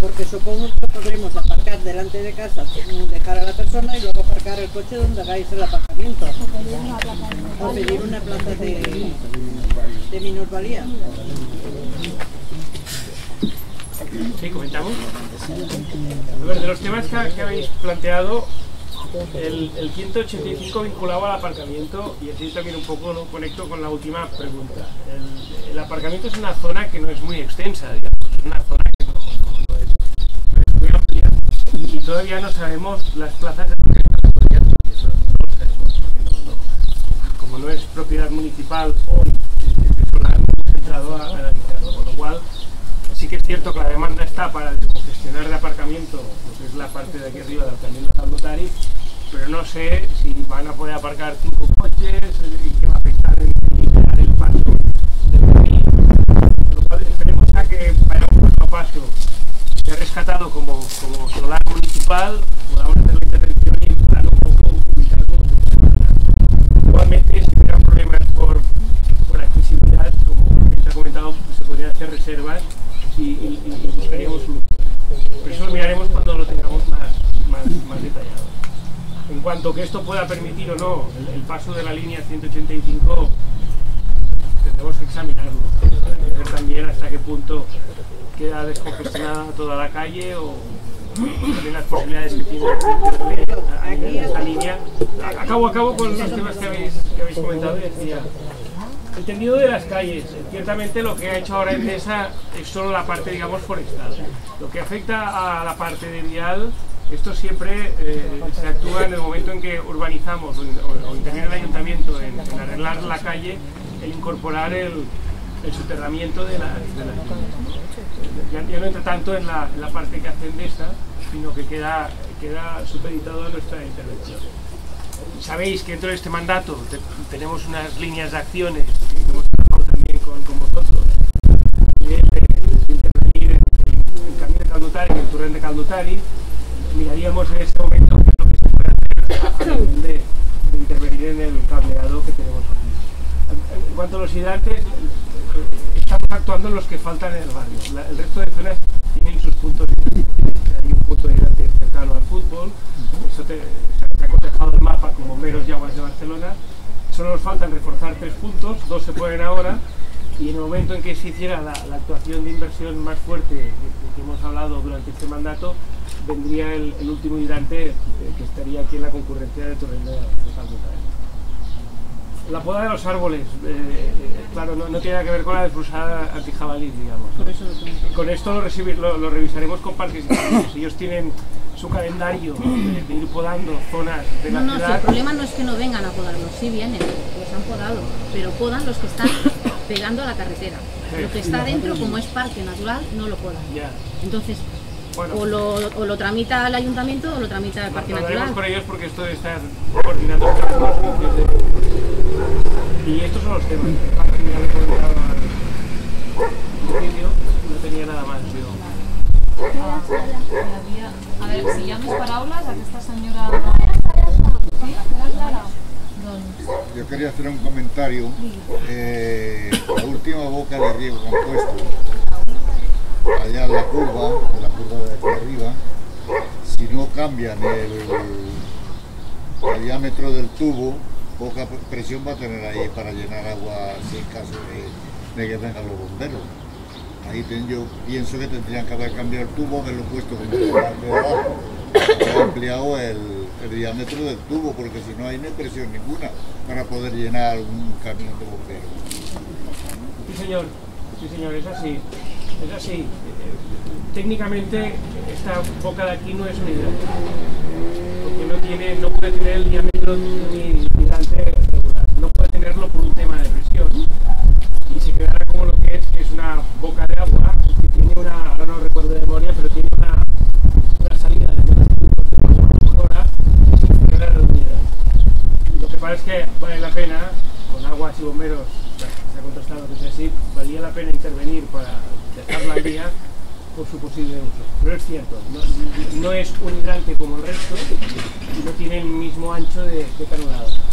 [SPEAKER 17] Porque supongo que pues, podremos aparcar delante de casa, dejar a la persona y luego aparcar el pues, coche donde hagáis el aparcamiento. O pedir una plaza de, de
[SPEAKER 13] Sí, comentamos. de los temas que, habéis planteado, el, 185 vinculado al aparcamiento, y así también un poco lo conecto con la última pregunta. El, aparcamiento es una zona que no es muy extensa, digamos, es una zona que no, es, muy amplia, y todavía no sabemos las plazas de No como no es propiedad municipal hoy, es, es, es, entrado a analizarlo, con lo cual que es cierto que la demanda está para gestionar de aparcamiento, pues es la parte de aquí arriba del camino de pero no sé si van a poder aparcar cinco coches y que va a afectar el, el paso de Madrid. lo cual esperemos a que para un paso a paso. Se ha rescatado como, como solar municipal, podamos hacer la intervención tanto que esto pueda permitir o no el, paso de la línea 185, tendremos que examinarlo. Ver también hasta qué punto queda descongestionada toda la calle o de las posibilidades que tiene esta línea. Acabo, acabo con los temas que habéis, comentado decía, el tendido de las calles, ciertamente lo que ha hecho ahora Endesa es solo la parte, digamos, forestal. Lo que afecta a la parte de vial esto siempre eh, se actúa en el momento en que urbanizamos o, interviene el ayuntamiento en, arreglar la calle, e incorporar el, soterramiento de la, ya, no entra tanto en la, parte que hacen de esta, sino que queda, queda supeditado a nuestra intervención. Sabéis que dentro de este mandato tenemos unas líneas de acciones que hemos trabajado también con, vosotros. Y el, de intervenir en, el Camino de Caldutari, en el Turrén de Caldutari, miraríamos en este momento qué es lo que se puede hacer de, intervenir en el cableado que tenemos aquí. En cuanto a los hidrantes, eh, estamos actuando en los que faltan en el barrio. el resto de zonas tienen sus puntos de Hay un punto de hidrante cercano al fútbol, eso te, ha aconsejado el mapa como meros yaguas de Barcelona. Solo nos faltan reforzar tres puntos, dos se pueden ahora, y en el momento en que se hiciera la, actuación de inversión más fuerte de que hemos hablado durante este mandato, vendría el, último hidrante eh, que estaría aquí en la concurrencia de Torreña de, La poda de los árboles, eh, eh, claro, no, tiene nada que ver con la deflusada antijabalí, digamos. Con esto lo, revisaremos con parques Ellos tienen su calendario de, ir podando zonas de la
[SPEAKER 8] no, no,
[SPEAKER 13] ciudad.
[SPEAKER 8] el problema no es que no vengan a podarlos, sí vienen, los han podado, pero podan los que están pegando a la carretera. Lo que está dentro, como es parque natural, no lo podan. Entonces, o, lo, o, lo, tramita el ayuntamiento o lo tramita el Parque Natural.
[SPEAKER 13] con ellos porque esto estar coordinando Y estos son los temas. Mm. No tenía nada más, ah,
[SPEAKER 7] A ver, si llames paraules, aquesta senyora... Sí? Clara?
[SPEAKER 18] Yo quería hacer un comentario. Eh, la última boca de riego compuesto allá la curva, de la curva de aquí arriba, si no cambian el, diámetro del tubo, poca presión va a tener ahí para llenar agua en caso de, que vengan los bomberos. Ahí yo pienso que tendrían que haber cambiado el tubo, haberlo puesto como el, diámetro del tubo, porque si no hay no presión ninguna para poder llenar un camión de bomberos.
[SPEAKER 13] Sí, señor. Sí, señor, es así. Es así. Técnicamente, esta boca de aquí no es hidrante. Porque no, tiene, no puede tener el diámetro ni hidrante regular. No puede tenerlo por un tema de presión. Y se quedará como lo que es, que es una boca de agua, que tiene una, ahora no recuerdo de memoria, pero tiene una, una salida de agua sin se la reunida. Lo que pasa es que vale la pena, con aguas y bomberos contrastado que sea así, valía la pena intervenir para dejarla la vía por su posible uso. Pero es cierto, no, es un hidrante como el resto no tiene el mismo ancho de, de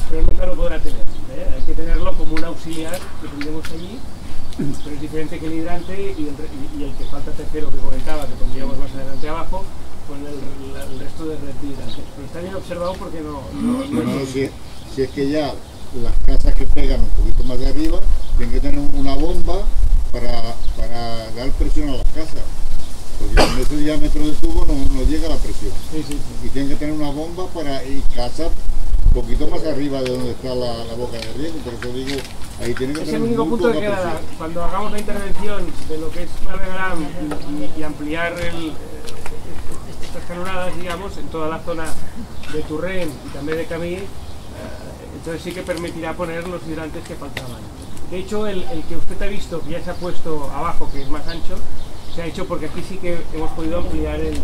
[SPEAKER 13] pero nunca lo podrá tener. ¿eh? Hay que tenerlo como un auxiliar que tendremos allí, pero es diferente que el hidrante y el, que falta tercero que comentaba, que pondríamos más adelante abajo, con el, resto de red hidrantes. Pero está bien observado porque no...
[SPEAKER 18] si es que ya las casas que pegan un poquito más de arriba tienen que tener una bomba para, dar presión a las casas, porque con ese diámetro de tubo no, llega la presión. Y tiene que tener una bomba para ir cazar un poquito más arriba de donde está la, boca de riego, por eso digo, ahí tiene
[SPEAKER 13] Es el único punto
[SPEAKER 18] de
[SPEAKER 13] queda, cuando hagamos la intervención de lo que es de y, y ampliar estas canonadas, digamos, en toda la zona de Turren y también de Camille, eh, entonces sí que permitirá poner los hidrantes que faltaban. De hecho, el, el, que usted ha visto, que ya se ha puesto abajo, que es más ancho, se ha hecho porque aquí sí que hemos podido ampliar el,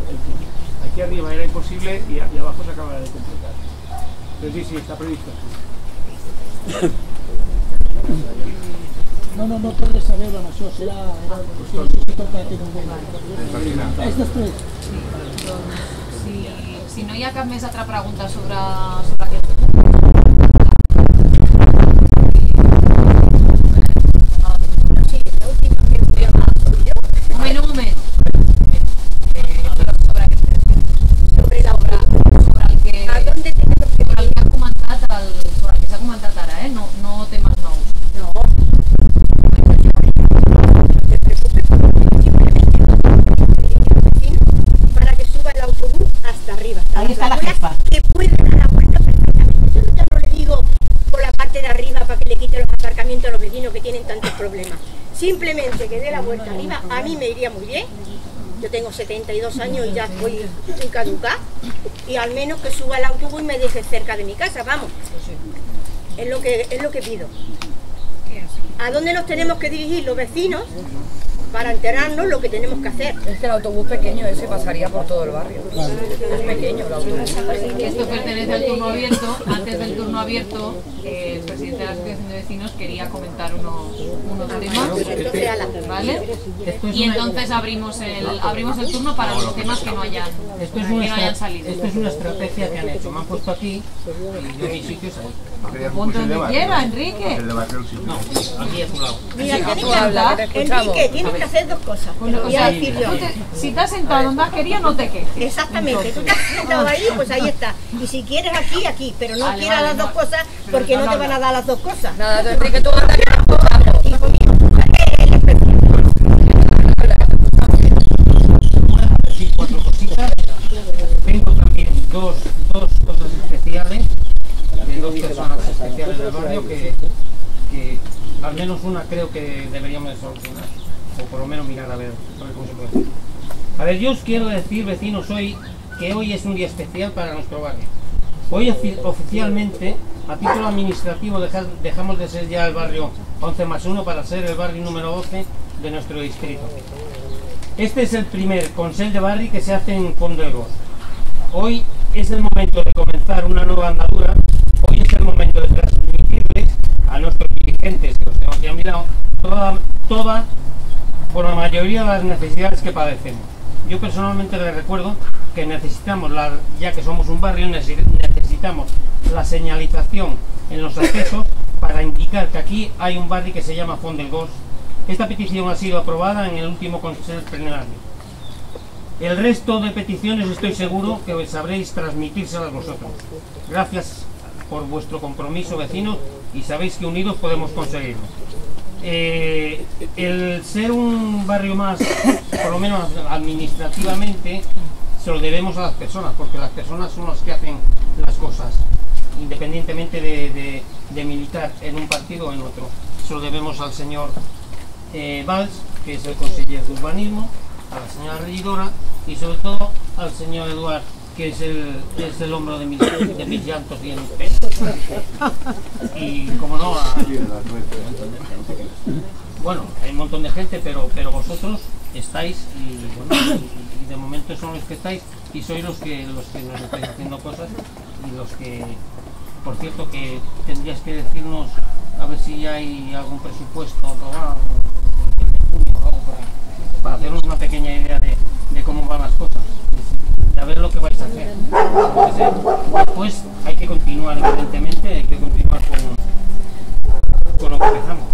[SPEAKER 13] Aquí arriba era imposible y, aquí abajo se acaba de completar. Entonces sí, sí, está previsto.
[SPEAKER 19] No, no, no puedes saber la será... Pues Estos tres.
[SPEAKER 7] Si, si no ya ha otra pregunta sobre, sobre aquest
[SPEAKER 9] Simplemente que dé la vuelta arriba, a mí me iría muy bien. Yo tengo 72 años y ya estoy en caduca. Y al menos que suba el autobús y me deje cerca de mi casa, vamos. Es lo que, es lo que pido. ¿A dónde nos tenemos que dirigir los vecinos? para enterarnos lo que tenemos que hacer.
[SPEAKER 10] Este autobús pequeño ese pasaría por todo el barrio. Es pequeño el autobús.
[SPEAKER 7] Esto pertenece al turno abierto. Antes del turno abierto, eh, el presidente de la Asociación de Vecinos quería comentar unos, unos ah, temas. Pues y entonces abrimos el, abrimos el turno para los temas que no hayan, que no hayan salido.
[SPEAKER 20] Esto es una estrategia que han hecho. Me han puesto aquí y yo sitio
[SPEAKER 7] Ponte donde Enrique.
[SPEAKER 9] Mira, tienes que hablar. Enrique, tienes que hacer dos cosas. voy a decir yo.
[SPEAKER 7] si te has sentado en has querido, no te quejes.
[SPEAKER 9] Exactamente. Tú te has sentado ahí, pues ahí está. Y si quieres aquí, aquí. Pero no quieras las dos cosas porque no te van a dar las dos cosas.
[SPEAKER 10] Nada, Enrique, tú
[SPEAKER 20] vas a Tengo también dos, dos cosas especiales dos personas especiales del barrio que, al menos una creo que deberíamos solucionar, o por lo menos mirar a ver, a ver cómo yo os quiero decir, vecinos, hoy que hoy es un día especial para nuestro barrio. Hoy oficialmente, a título administrativo, dejamos de ser ya el barrio 11 más 1 para ser el barrio número 12 de nuestro distrito. Este es el primer Consejo de Barrio que se hace en Condego. Hoy es el momento de comenzar una nueva andadura el momento de transmitirles a nuestros dirigentes que los tenemos ya mirado todas, todas por la mayoría de las necesidades que padecemos. Yo personalmente les recuerdo que necesitamos, la, ya que somos un barrio, necesitamos la señalización en los accesos para indicar que aquí hay un barrio que se llama Fondelgos del Esta petición ha sido aprobada en el último Consejo Plenario. El resto de peticiones estoy seguro que sabréis transmitírselas vosotros. Gracias por vuestro compromiso, vecino, y sabéis que unidos podemos conseguirlo. Eh, el ser un barrio más, por lo menos administrativamente, se lo debemos a las personas, porque las personas son las que hacen las cosas, independientemente de, militar en un partido o en otro. Se lo debemos al señor eh, Valls, que es el consejero de urbanismo, a la señora regidora y sobre todo al señor Eduardo que es el, es el hombro de mis, de llantos y como no, bueno, hay un montón de gente, pero, pero vosotros estáis y, de momento son los que estáis y sois los que, los que nos estáis haciendo cosas y los que, por cierto, que tendrías que decirnos a ver si hay algún presupuesto para hacernos una pequeña idea de cómo van las cosas ver lo que vais a hacer. Después hay que continuar, evidentemente, hay que continuar con, con lo que empezamos.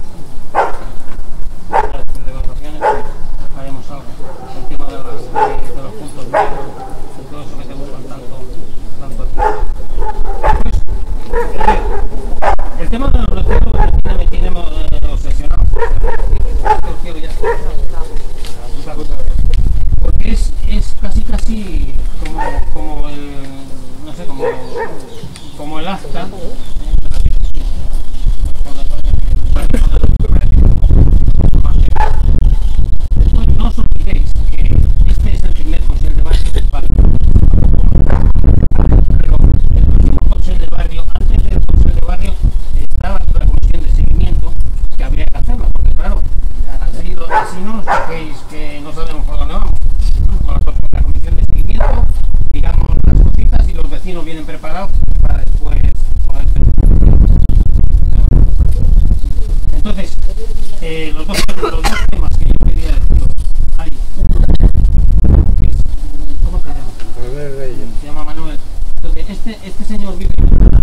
[SPEAKER 20] en nos está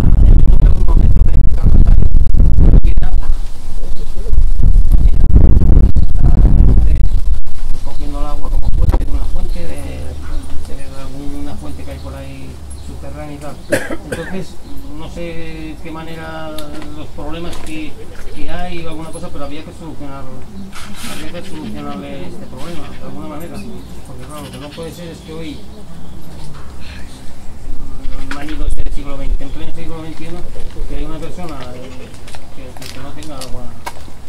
[SPEAKER 20] cogiendo el agua como puede de una fuente de, alguna fuente que hay por ahí subterránea y tal entonces no sé qué manera los problemas que, que hay o alguna cosa pero había que solucionar había que solucionar este problema de alguna manera porque claro lo que no puede ser es que hoy manidos en pleno siglo XXI, que hay una persona eh, que, no tenga agua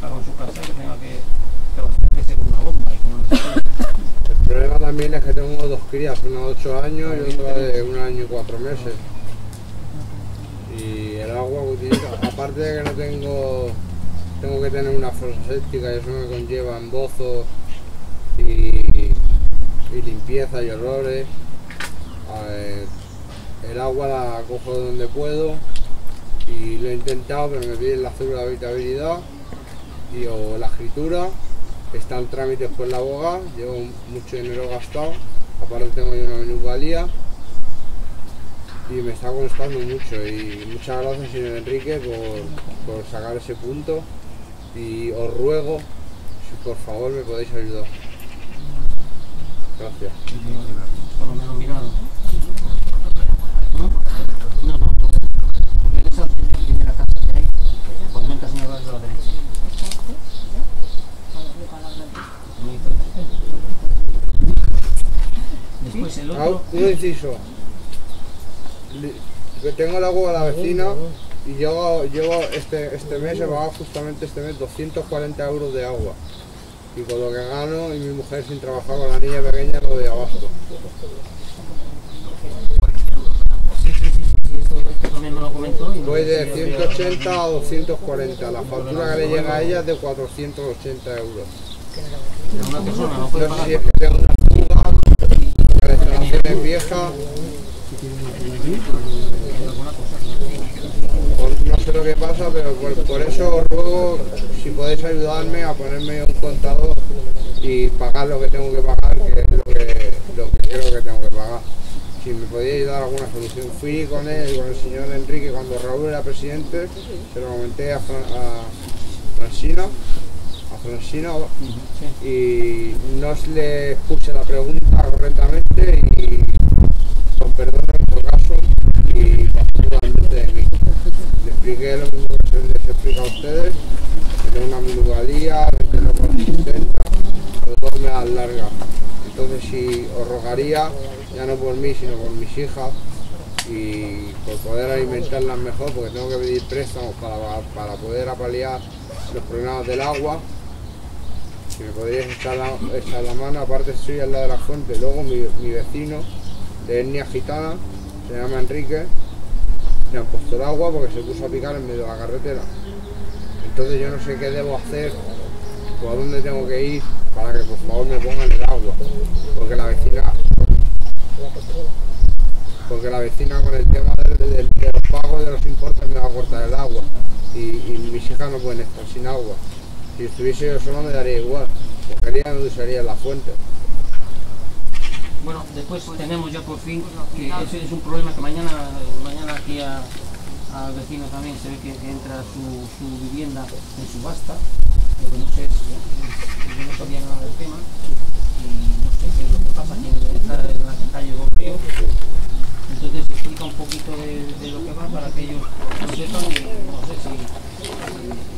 [SPEAKER 20] para con su casa, que tenga que abastecerse con una bomba y con una *laughs*
[SPEAKER 21] El problema también es que tengo dos crías, una de 8 años y otra de un año y 4 meses. Y el agua utiliza, aparte de que no tengo, tengo que tener una fuerza séptica y eso me conlleva embozos y, y limpieza y olores. A el agua la cojo donde puedo y lo he intentado, pero me piden la célula de habitabilidad y o la escritura. Están trámites por la boga, llevo mucho dinero gastado, aparte tengo yo una minusvalía y me está costando mucho y muchas gracias señor Enrique por sacar ese punto y os ruego si por favor me podéis ayudar. Gracias. un inciso. Ah, le, tengo el agua a la vecina y yo llevo este, este mes, he pagado justamente este mes 240 euros de agua. Y con lo que gano y mi mujer sin trabajar con la niña pequeña
[SPEAKER 20] lo de abajo.
[SPEAKER 21] Voy de 180 a 240, la factura que le llega a ella es de 480 euros empieza No sé lo que pasa, pero por, eso os si podéis ayudarme a ponerme un contador y pagar lo que tengo que pagar, que es lo que, lo que que tengo que pagar. Si me podéis dar alguna solución. Fui con él, con el señor Enrique, cuando Raúl era presidente, se lo comenté a, a Francina si no, y no se le puse la pregunta correctamente y con perdón en nuestro caso y particularmente de mí. Le expliqué lo mismo que se les explica a ustedes, que tengo una minusvalía, que tengo 460, pero todo me das larga. Entonces si os rogaría, ya no por mí, sino por mis hijas, y por poder alimentarlas mejor, porque tengo que pedir préstamos para, para poder apalear los problemas del agua si me podéis echar la, mano, aparte estoy al lado de la fuente, luego mi, vecino de etnia gitana, se llama Enrique, me ha puesto el agua porque se puso a picar en medio de la carretera. Entonces yo no sé qué debo hacer o a dónde tengo que ir para que por favor me pongan el agua. Porque la vecina. Porque la vecina con el tema del pago de los de los importes me va a cortar el agua. y mis hijas no pueden estar sin agua. Si estuviese yo solo me daría igual. Cogería donde usaría la fuente.
[SPEAKER 20] Bueno, después tenemos ya por fin que ese es un problema que mañana, mañana aquí a, al vecino también se ve que, entra su, su, vivienda en subasta, lo no sé es, eh, yo eh, no sabía nada del tema y no sé qué es lo que pasa aquí en la calle Gombrío. Entonces explica un poquito de, lo que va para que ellos no sepan y no sé si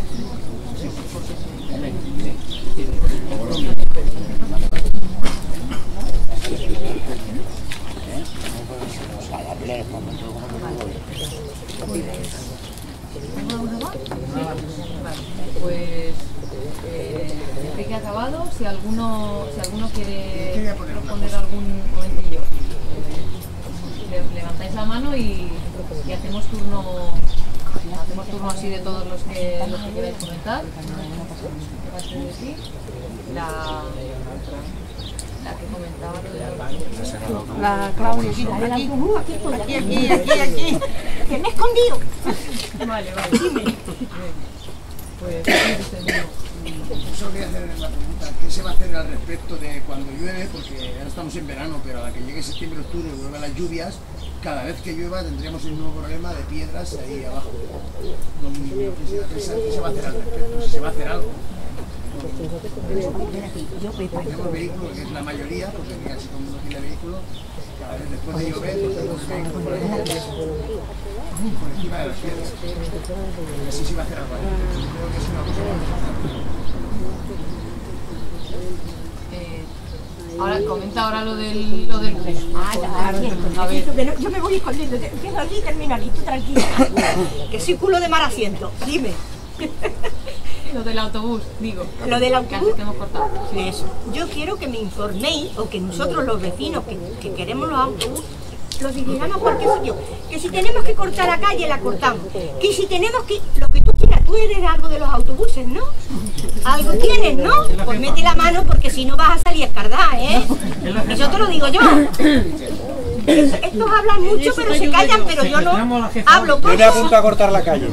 [SPEAKER 7] Pues creo eh, eh, que ha acabado, si alguno, quiere responder algún momentillo, levantáis la mano y hacemos turno Hacemos turno así de todos los que, los que comentar. La, la que comentaba la
[SPEAKER 9] Claudia aquí, aquí, aquí, aquí, aquí. que me he escondido
[SPEAKER 7] vale, vale
[SPEAKER 9] dime
[SPEAKER 7] pues
[SPEAKER 19] eso quería hacer la pregunta, ¿qué se va a hacer al respecto de cuando llueve? Porque ahora estamos en verano, pero a la que llegue septiembre, octubre, vuelvan las lluvias, cada vez que llueva tendríamos el mismo problema de piedras ahí abajo. No, si se va a hacer al respecto, si se va a hacer algo. Tenemos vehículos, que es la mayoría, porque casi todo el mundo tiene vehículo, cada vez después de llover, tenemos vehículo por encima de las piedras. Así se va a hacer algo. Creo que es una cosa que vamos a hacer.
[SPEAKER 7] Ahora comenta ahora lo del, lo del
[SPEAKER 9] Ah, ya,
[SPEAKER 7] bien.
[SPEAKER 9] que yo me voy escondiendo. Empiezo aquí termino aquí, tú tranquila. que soy culo de mar asiento, dime. *laughs*
[SPEAKER 7] lo del autobús, digo.
[SPEAKER 9] Lo del autobús.
[SPEAKER 7] Que
[SPEAKER 9] Eso. Yo quiero que me informéis, o que nosotros los vecinos que, que queremos los autobús los dirigamos porque soy yo. Que si tenemos que cortar la calle, la cortamos. Que si tenemos que Tú eres algo de los autobuses, ¿no? Algo tienes, ¿no? Pues mete la mano porque si no vas a salir escardada, ¿eh? yo te lo digo yo. Estos hablan mucho, pero se callan, pero yo no hablo
[SPEAKER 6] Yo me apunto a cortar la calle.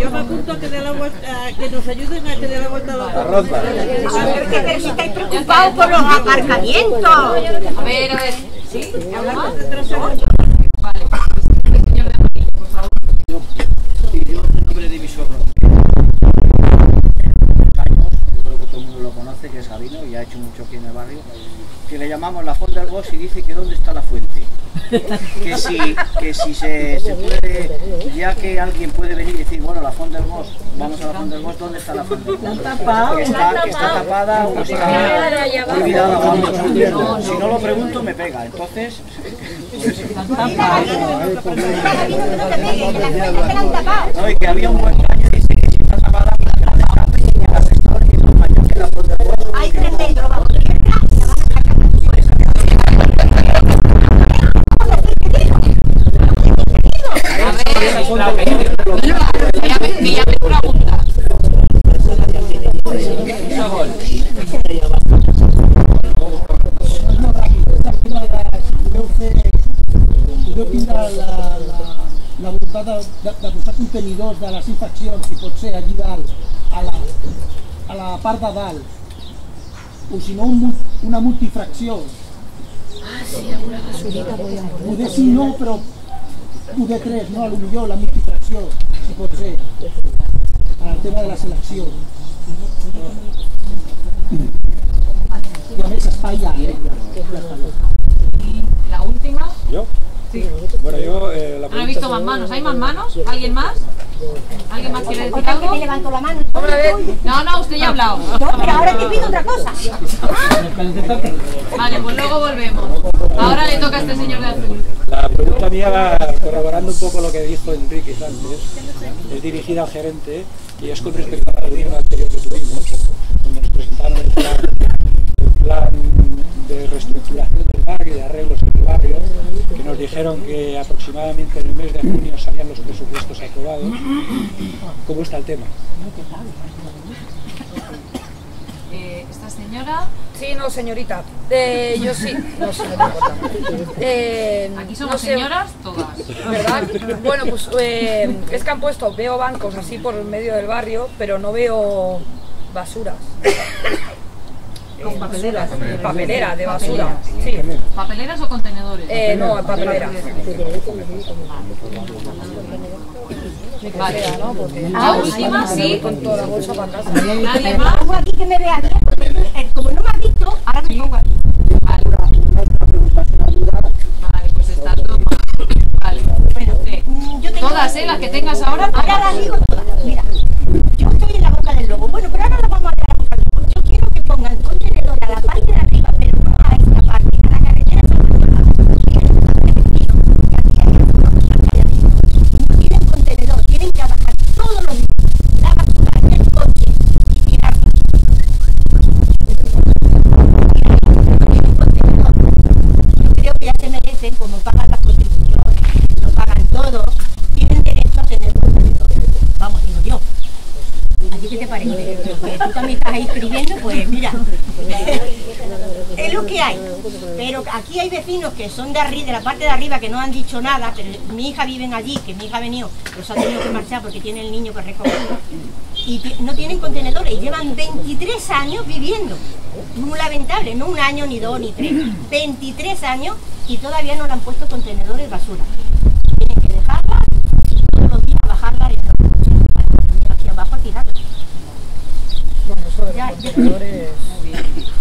[SPEAKER 17] Yo me apunto a que, la vuelta, que nos ayuden a que dé la vuelta a la
[SPEAKER 6] carroza.
[SPEAKER 9] A ver, si estáis preocupados por los aparcamientos.
[SPEAKER 7] A ver, a ver. ¿Sí?
[SPEAKER 16] aquí en el barrio, que le llamamos la Fonda del bos y dice que dónde está la fuente. Que si, que si se, puede, ya que alguien puede venir y decir, bueno, la Fonda del bos vamos a la Fonda del bos ¿dónde está la
[SPEAKER 17] fuente
[SPEAKER 16] Que pues está, está tapada o Si no lo pregunto, me pega. Entonces... no, que había un
[SPEAKER 9] de
[SPEAKER 19] la infeccions i pot allí a la, a la de o si no una multifracción
[SPEAKER 9] Ah, sí, alguna
[SPEAKER 19] si no, pero poder tres, no? A lo la multifracción si pot ser, el tema de la selección I a més, espai ¿eh?
[SPEAKER 7] La última.
[SPEAKER 6] ¿Yo? Bueno, yo... Eh, la
[SPEAKER 7] ¿Han visto más manos? ¿Hay más manos? ¿Alguien más? ¿Alguien más quiere decir
[SPEAKER 9] algo? Que me levantó la mano.
[SPEAKER 7] No, no, usted ya ha hablado.
[SPEAKER 9] No, pero ahora te pido otra cosa.
[SPEAKER 7] Vale, pues luego volvemos. Ahora le toca a este señor de azul.
[SPEAKER 6] La pregunta mía va corroborando un poco lo que dijo Enrique antes. Es dirigida al gerente y es con respecto a la reunión anterior que tuvimos, donde nos presentaron el plan, de reestructuración de y de Arreglos en el Barrio, que nos dijeron que aproximadamente en el mes de junio salían los presupuestos aprobados. ¿Cómo está el tema?
[SPEAKER 7] Eh, ¿Esta señora?
[SPEAKER 10] Sí, no, señorita. Eh, yo sí. Eh,
[SPEAKER 7] Aquí somos señoras todas.
[SPEAKER 10] ¿Verdad? Bueno, pues eh, es que han puesto, veo bancos así por el medio del barrio, pero no veo basuras.
[SPEAKER 7] Con papeleras.
[SPEAKER 10] Papeleras de basura. Sí.
[SPEAKER 7] ¿Papeleras o contenedores?
[SPEAKER 10] Eh, no, papeleras.
[SPEAKER 7] Vale.
[SPEAKER 10] Ah,
[SPEAKER 7] la última, sí.
[SPEAKER 10] Con toda la bolsa para casa.
[SPEAKER 7] Nadie más.
[SPEAKER 9] Pongo aquí que me vea eh, como no me ha visto, ahora me pongo aquí.
[SPEAKER 7] Vale. pues está todo Vale. Pues bueno, eh, mm, Todas, ¿eh? Las que tengas ahora.
[SPEAKER 9] Ahora las digo todas. Mira, yo estoy en la boca del lobo. Bueno, pero ahora lo vamos a ver. Yo quiero que pongan con estás escribiendo, pues mira, es lo que hay. Pero aquí hay vecinos que son de arriba, de la parte de arriba, que no han dicho nada, pero mi hija vive allí, que mi hija ha venido, los ha tenido que marchar porque tiene el niño que recoge Y no tienen contenedores, y llevan 23 años viviendo. Muy lamentable, no un año, ni dos, ni tres. 23 años y todavía no le han puesto contenedores basura.
[SPEAKER 10] refrigeradores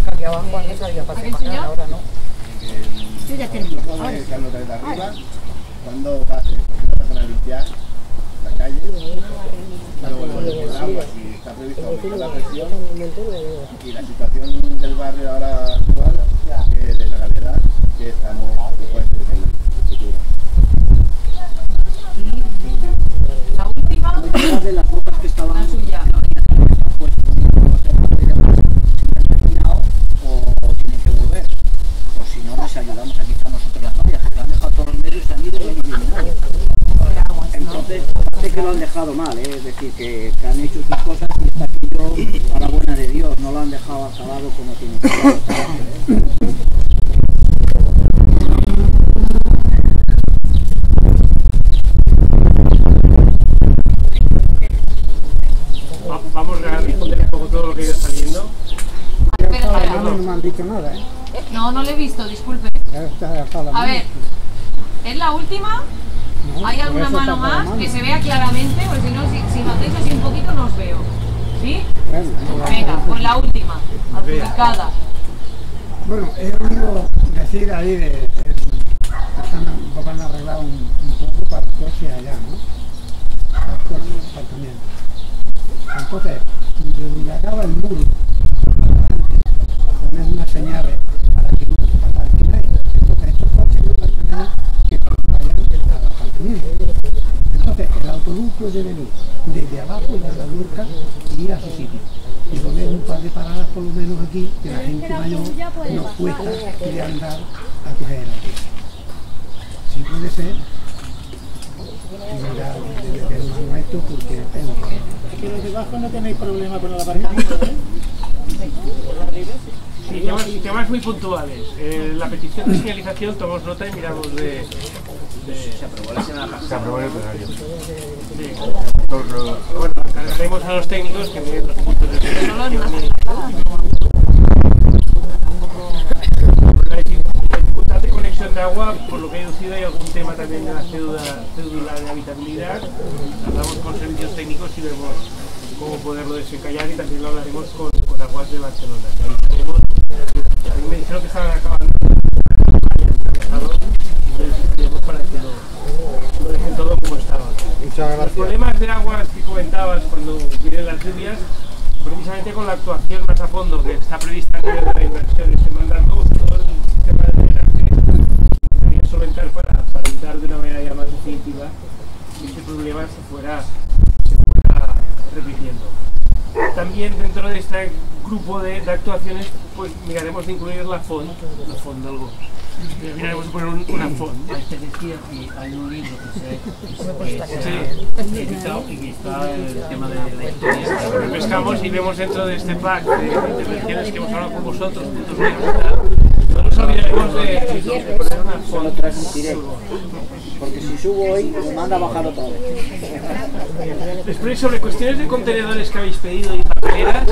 [SPEAKER 10] cambiaban cuando salía para separar, ahora no.
[SPEAKER 9] Yo ya termino.
[SPEAKER 18] Cuando de arriba, cuando pasan a limpiar la calle, el agua, si está previsto la presión y la situación del barrio ahora actual, que de la realidad que estamos después de futuro.
[SPEAKER 7] La última.
[SPEAKER 16] Entonces, sé que lo han dejado mal, ¿eh? es decir, que, han hecho sus cosas y está aquí yo a la buena de Dios, no lo han dejado acabado como tiene que
[SPEAKER 13] Vamos a responder un poco todo lo que iba saliendo.
[SPEAKER 11] No me han dicho nada, ¿eh?
[SPEAKER 7] No, no lo he visto, disculpe. A ver. Es la última. ¿Hay alguna mano más que se vea claramente? Porque si no, si, si me así un poquito, no os veo. ¿Sí? Venga, pues la última, adjudicada.
[SPEAKER 11] Bueno, he oído decir ahí de, que van a arreglar un, un, poco para que coche allá, ¿no? Para el coche, el Entonces, desde donde acaba el muro, venir desde abajo de la luz y ir a su sitio. Y poner un par de paradas por lo menos aquí, que la gente mayor nos cuesta a andar a coger la Si puede ser, mira, esto porque tengo
[SPEAKER 19] que... los de abajo no tenéis problema con el aparcamiento, ¿eh?
[SPEAKER 13] Y temas, muy puntuales. Eh, la petición de señalización, tomamos nota y miramos de,
[SPEAKER 12] se aprobó la semana pasada. Se aprobó el plenario.
[SPEAKER 13] Bueno, encargaremos a los técnicos que miren los puntos de
[SPEAKER 7] La dificultad de conexión
[SPEAKER 13] de agua, por lo que he deducido, hay algún tema también de la cédula, de habitabilidad. Hablamos con servicios técnicos y vemos cómo poderlo desencallar y también lo hablaremos con, con Aguas de Barcelona. me dijeron que estaban acabando. Los problemas de aguas que comentabas cuando vienen las lluvias, precisamente con la actuación más a fondo que está prevista en de la inversión este mandato, todo el sistema de drenaje que solventar para, evitar de una manera ya más definitiva que este problema se fuera, repitiendo. También dentro de este grupo de, actuaciones, pues miraremos de incluir la FON, la FON del Mira, vamos a poner un, una foto.
[SPEAKER 20] Este decía que hay un libro que se pues editado y está el tema de la historia.
[SPEAKER 13] Lo pues pescamos y vemos dentro de este pack de intervenciones que hemos hablado con vosotros, puntos No nos olvidemos de, poner una
[SPEAKER 16] foto. Lo transmitiré. Porque si subo hoy, me manda a bajar otra vez.
[SPEAKER 13] Después, sobre cuestiones de contenedores que habéis pedido y papeleras,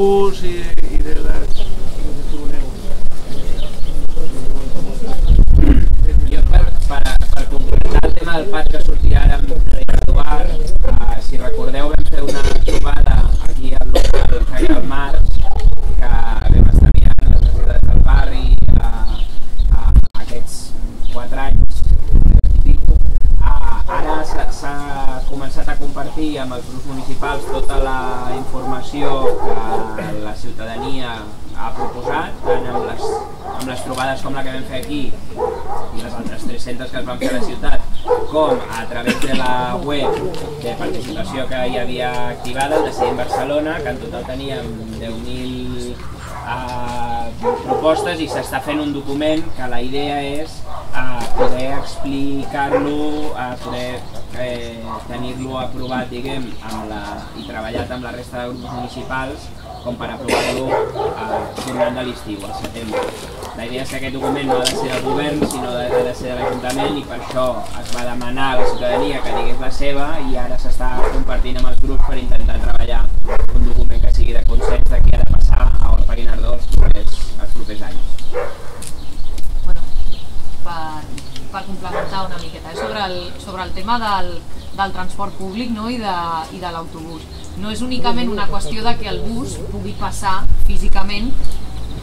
[SPEAKER 13] Oh y
[SPEAKER 4] trobades com la que vam fer aquí i les altres 300 que es van fer a la ciutat, com a través de la web de participació que hi havia activada, el Decidim Barcelona, que en total teníem 10.000 eh, ah, propostes i s'està fent un document que la idea és eh, poder explicar-lo, eh, poder eh, tenir-lo aprovat diguem, amb la, i treballat amb la resta de grups municipals com per aprovar-lo eh, tornant de l'estiu, al setembre. La idea és que aquest document no ha de ser del govern, sinó de, ha de ser de l'Ajuntament i per això es va demanar a la ciutadania que digués la seva i ara s'està compartint amb els grups per intentar treballar un document que sigui de consens de què ha de passar a Orpa Guinardó els propers, els propers anys.
[SPEAKER 7] Bueno, per, per complementar una miqueta, eh? sobre el, sobre el tema del, del transport públic no? i de, i de l'autobús. No és únicament una qüestió de que el bus pugui passar físicament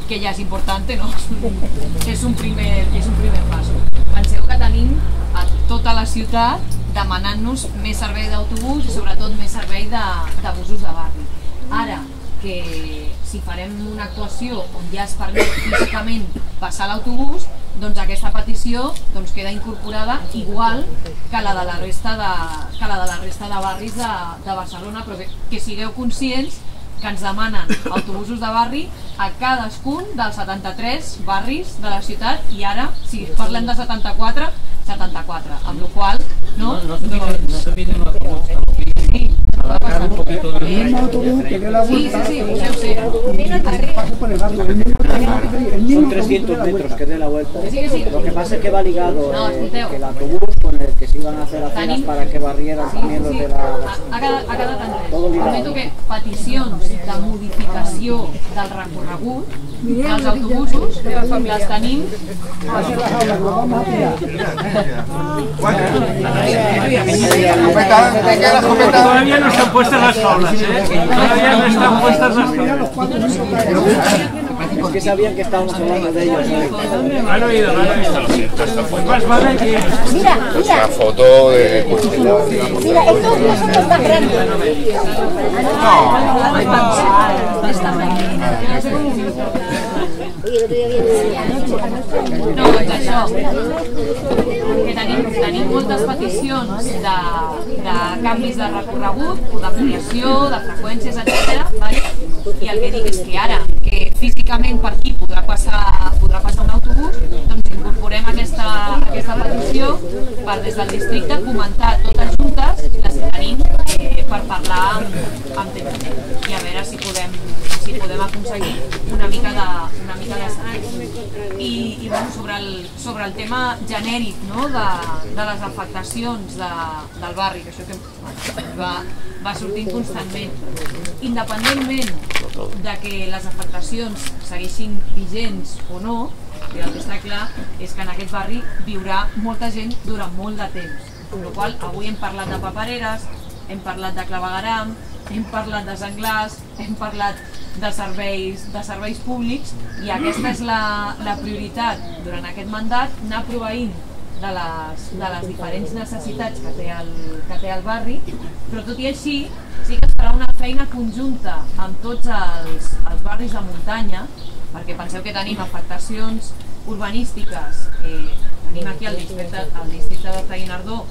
[SPEAKER 7] que ja és important, no? *laughs* és, un primer, és un primer pas. Penseu que tenim a tota la ciutat demanant-nos més servei d'autobús i sobretot més servei de, de busos de barri. Ara, que si farem una actuació on ja es permet físicament passar l'autobús, doncs aquesta petició doncs queda incorporada igual que la de la resta de, que la de, la resta de barris de, de Barcelona, però que, que sigueu conscients que ens demanen autobusos de barri a cadascun dels 73 barris de la ciutat i ara, si parlem de 74, 74, amb la qual no...
[SPEAKER 20] No, no,
[SPEAKER 7] Sí, sí, sí, ya sé.
[SPEAKER 16] Son 300 metros que dé la vuelta. Lo que pasa es que va ligado eh, que el autobús con el que se iban a hacer
[SPEAKER 7] acciones
[SPEAKER 16] para que barrieran también los de la...
[SPEAKER 7] A cada,
[SPEAKER 16] a
[SPEAKER 7] cada
[SPEAKER 16] tanto.
[SPEAKER 7] Comento que peticions de modificación del recorregut los autobusos les tenim...
[SPEAKER 13] Todavía no están puestas las tablas, ¿eh? Todavía no están puestas las tablas.
[SPEAKER 16] Es que sabían que estábamos hablando de ellos.
[SPEAKER 13] Han oído, han oído.
[SPEAKER 9] Mira, mira.
[SPEAKER 12] Una foto de...
[SPEAKER 9] Mira, estos no son los más grandes. No.
[SPEAKER 7] No, és això, que tenim, tenim moltes peticions de, de canvis de recorregut o d'ampliació, de freqüències, etc. Vale? i el que dic és que ara, que físicament per aquí podrà passar, podrà passar un autobús, doncs incorporem aquesta, aquesta reducció per des del districte comentar totes juntes les que tenim eh, per parlar amb, amb temps i a veure si podem si podem aconseguir una mica de, una mica de sentit. I, i bueno, sobre, el, sobre el tema genèric no? de, de les afectacions de, del barri, que això que va, va sortint constantment, independentment de que les afectacions segueixin vigents o no, i el que està clar és que en aquest barri viurà molta gent durant molt de temps. Amb la qual avui hem parlat de papereres, hem parlat de clavegaram, hem parlat de senglars, hem parlat de serveis, de serveis públics i aquesta és la, la prioritat durant aquest mandat, anar proveint de les, de les diferents necessitats que té, el, que té el barri, però tot i així sí que es farà una feina conjunta amb tots els, els barris de muntanya, perquè penseu que tenim afectacions urbanístiques, eh, tenim aquí el districte, el districte de Tainardó,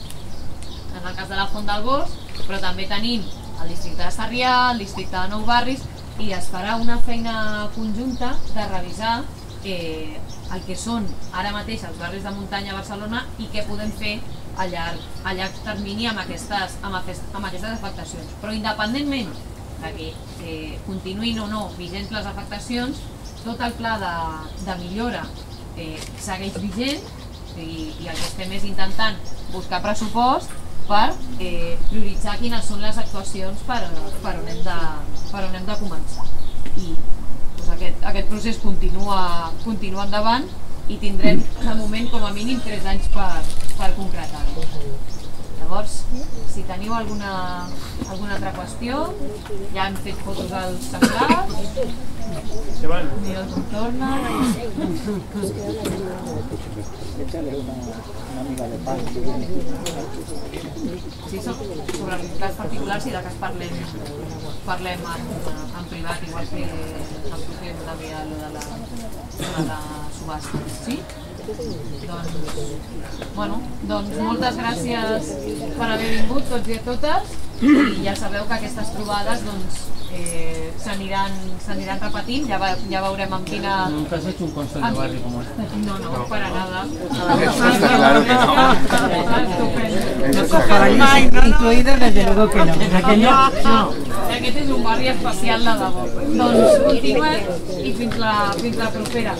[SPEAKER 7] en el cas de la Font del Gos, però també tenim al districte de Sarrià, al districte de Nou Barris, i es farà una feina conjunta de revisar eh, el que són ara mateix els barris de muntanya a Barcelona i què podem fer a llarg, a llarg termini amb aquestes, amb, aquestes, amb aquestes afectacions. Però independentment de que eh, continuïn o no vigents les afectacions, tot el pla de, de millora eh, segueix vigent i, i el que estem és intentant buscar pressupost per eh, prioritzar quines són les actuacions per, per, on, hem de, per on hem de començar. I doncs, aquest, aquest procés continua, continua endavant i tindrem de moment com a mínim 3 anys per, per concretar-ho. Llavors, si teniu alguna, alguna altra qüestió, ja han fet fotos
[SPEAKER 16] al senglar, mira el contorna...
[SPEAKER 7] Sí, sobre els cas particulars i de es parlem, parlem en, en privat, igual que enfoquem també a lo de la, de la subhasta. Sí? Doncs, bueno, doncs moltes gràcies per haver vingut tots i a totes i ja sabeu que aquestes trobades doncs, eh, s'aniran repetint, ja, va, ja veurem amb quina...
[SPEAKER 20] no has hecho un constant de barri com este.
[SPEAKER 7] No, no, per a nada.
[SPEAKER 20] Eso está claro que no.
[SPEAKER 7] Estupendo.
[SPEAKER 15] Mai, no, no. Incluido de luego que no. Aquello, no.
[SPEAKER 7] Aquest és un barri especial de debò. Doncs continuem i fins la, fins la propera.